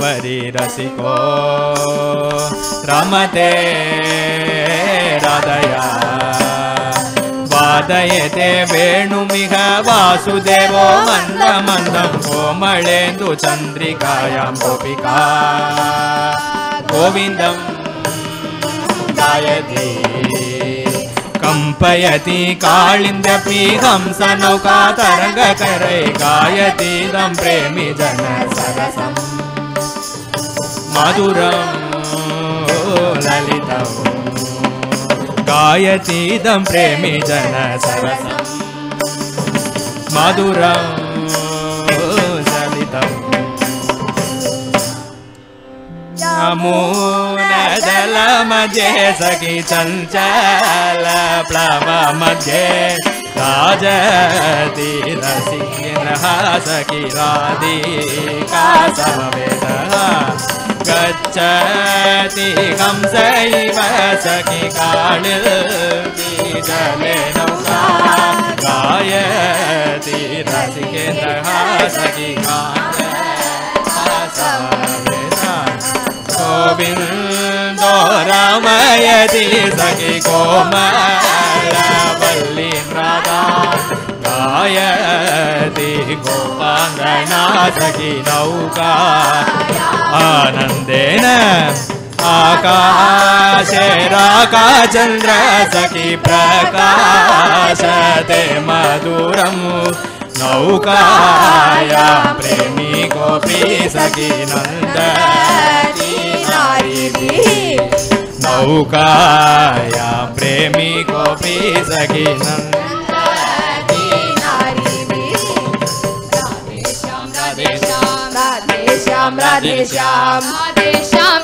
भरी रसिको रमते राधया। वादयते वेणुमिह वासुदेवो मन्दमन्दं कोमलेन्दु चन्द्रिकायां गोपिका। गोविन्दं गायति कम्पयति काळिन्द्यपि हंसनौका तरङ्गकरै गायतीदं प्रेमि जन सरसम्। मधुरं ललितम्। गायतीदं प्रेमि जन सरसम्। मधुरं यमुनजलमध्ये सखि चञ्चल प्लव मध्ये राजति रसिनः सखि राधिका समवेदः गच्छति हंसैव सखि काळि जले नौका गायति रसिकेन्द्रः सखि गोविन्दो रामयति सखि कोमलवल्ली राधा गायति गोपाङ्गना सखि नौका। आनन्देन आकाशे राकाचन्द्र सखि प्रकाशते मधुरम् नौकाया प्रेमी गोपी सखि नन्द नौकाया प्रेमी गोपी सखि नन्द राधे श्याम राधे श्याम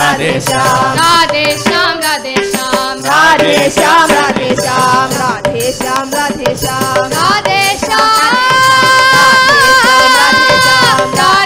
राधे श्याम राधे श्याम राधे श्याम राधे श्याम राधे श्याम राधे God.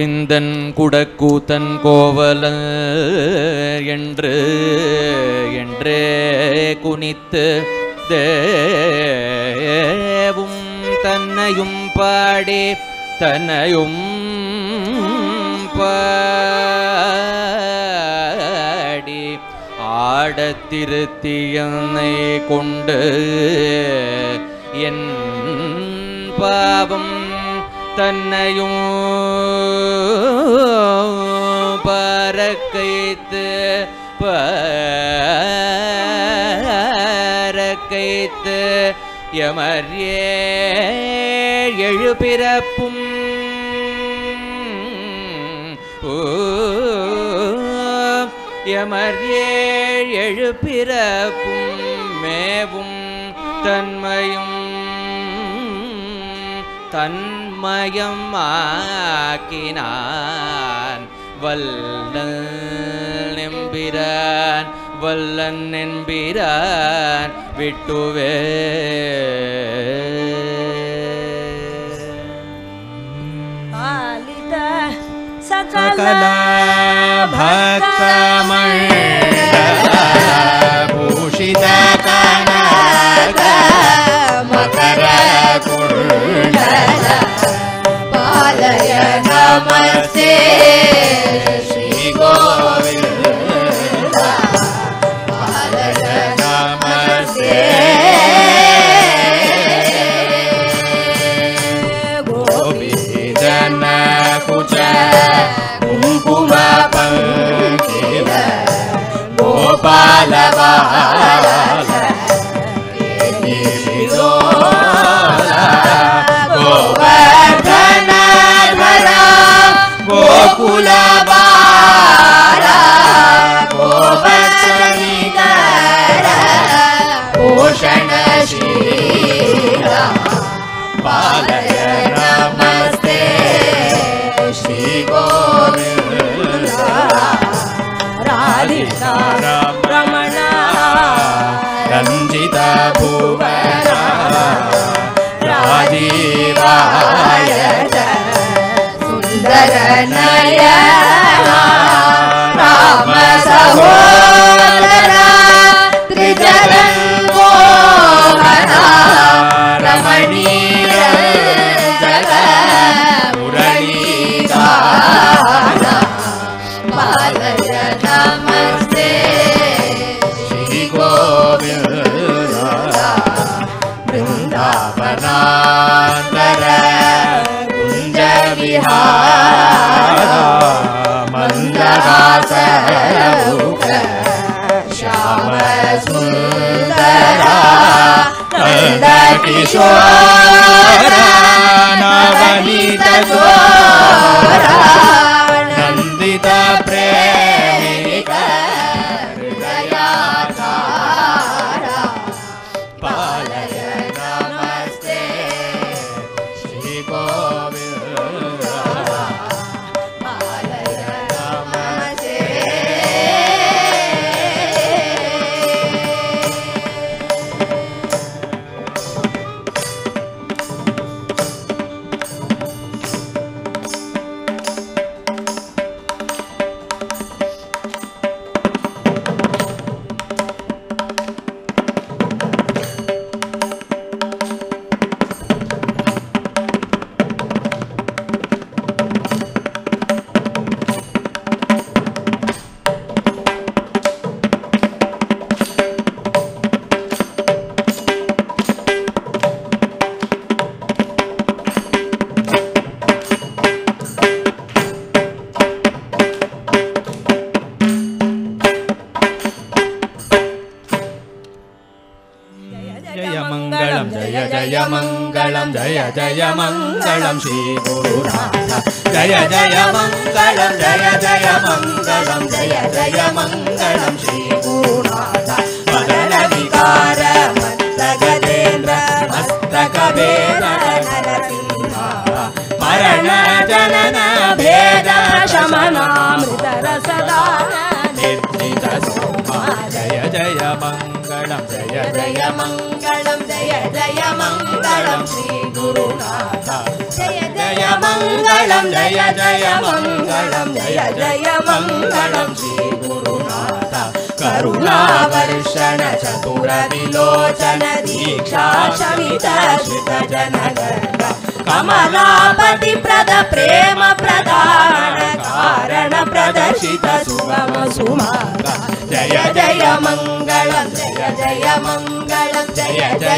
கோவிந்தன் குடக்கூத்தன் கோவல என்று என்றே குனித்து தேவும் தன்னையும் பாடி தன்னையும் பாடி ஆடத்திருத்தியனை கொண்டு என் பாவம் தன்னையும் பறக்கைத்து பறக்கைத்து எமர்யே எழுபிறப்பும் ஓ எமர்யே எழுபிறப்பும் மேவும் தன்மையும் தன் यम् வல்லன் किनान् वल्लन् निम्बिरान् वल्लन् निम्बिरान् विट्टे मालिता सकलाभक्तामभूषिता जय नमस्ते पु शरणय राम सहो ी करो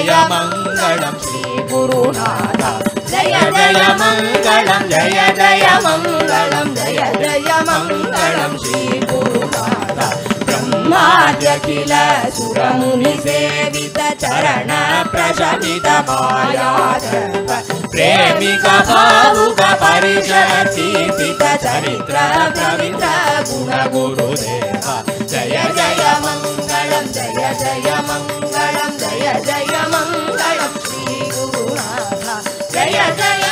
जय मङ्गलं श्रीगुरुनाथ जय जय मङ्गलं जय जय मङ्गलं जय जय मङ्गलं श्रीगुरुमाद ब्रह्मादिल सुरं निवेदितचरण प्रशजित माया प्रवित्र जीवितचरित्र गुरुदेव जय जय मङ्गलं जय जय मङ्गलम् జయ జయ మంగళ శ్రీ గురు జయ జయ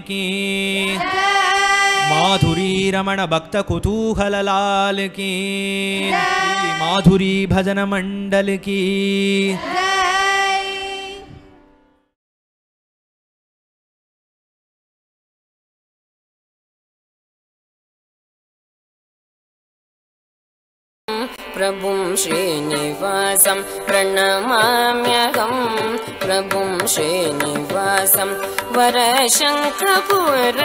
की माधुरी रमण भक्त कुतूहललाल की माधुरी भजन मंडल की प्रभुं श्रीनिवासं प्रणमाम्यहं प्रभुं श्रीनिवासं वरशङ्खपुर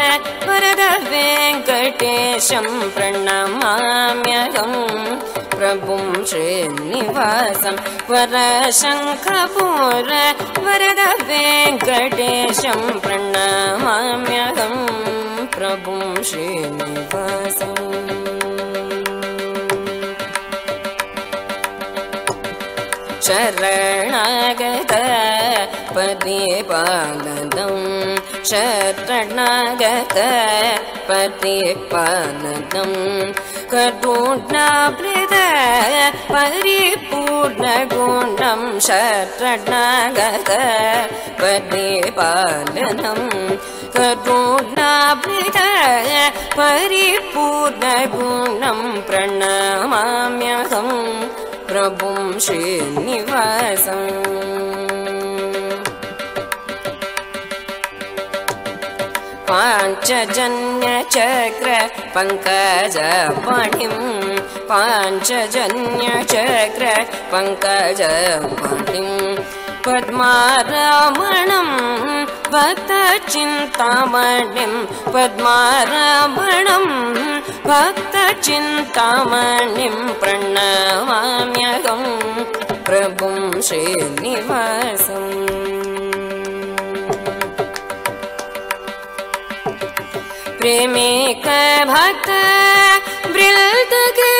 वरदवेङ्कटेशं प्रणमाम्यहं प्रभुं श्रीनिवासं वरशङ्खपुर वरदवेङ्कटेशं प्रणमाम्यहं प्रभुं श्रीनिवासम् शरणागत परिपालनं शरणागत परिपालनं करुणामृत परिपूर्णगुणं शरणागत परिपालनं करुणामृत परिपूर्णगुणं प्रणमाम्यहम् प्रभुं श्रीनिवासम्। पाञ्चजन्यचक्र पङ्कजमणिं पाञ्चजन्यचक्र पङ्कजमणिं पद्मारमणं भक्तचिन्तामणिं पद्मारमणं भक्तचिन्तामणिं प्रणमाम्यहं प्रभुं श्रीनिवासम्। प्रेमिक भक्त वृन्दकीर्तितमे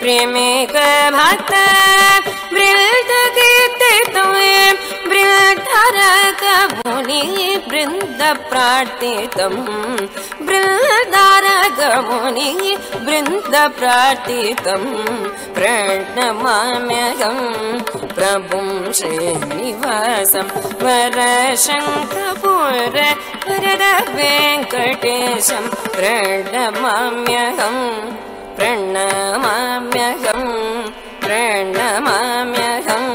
प्रेमिक भक्त वृन्दकीर्तितमे वृन्धरक मुनि वृन्द प्रार्थितं वृन्दारक मुनि वृन्द प्रणमाम्यहं प्रभुं श्रीनिवासं वरशङ्खपुर वरद वेङ्कटेशं प्रणमाम्यहं प्रणमाम्यहं प्रणमाम्यहं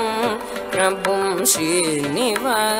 प्रभुं श्रीनिवासम्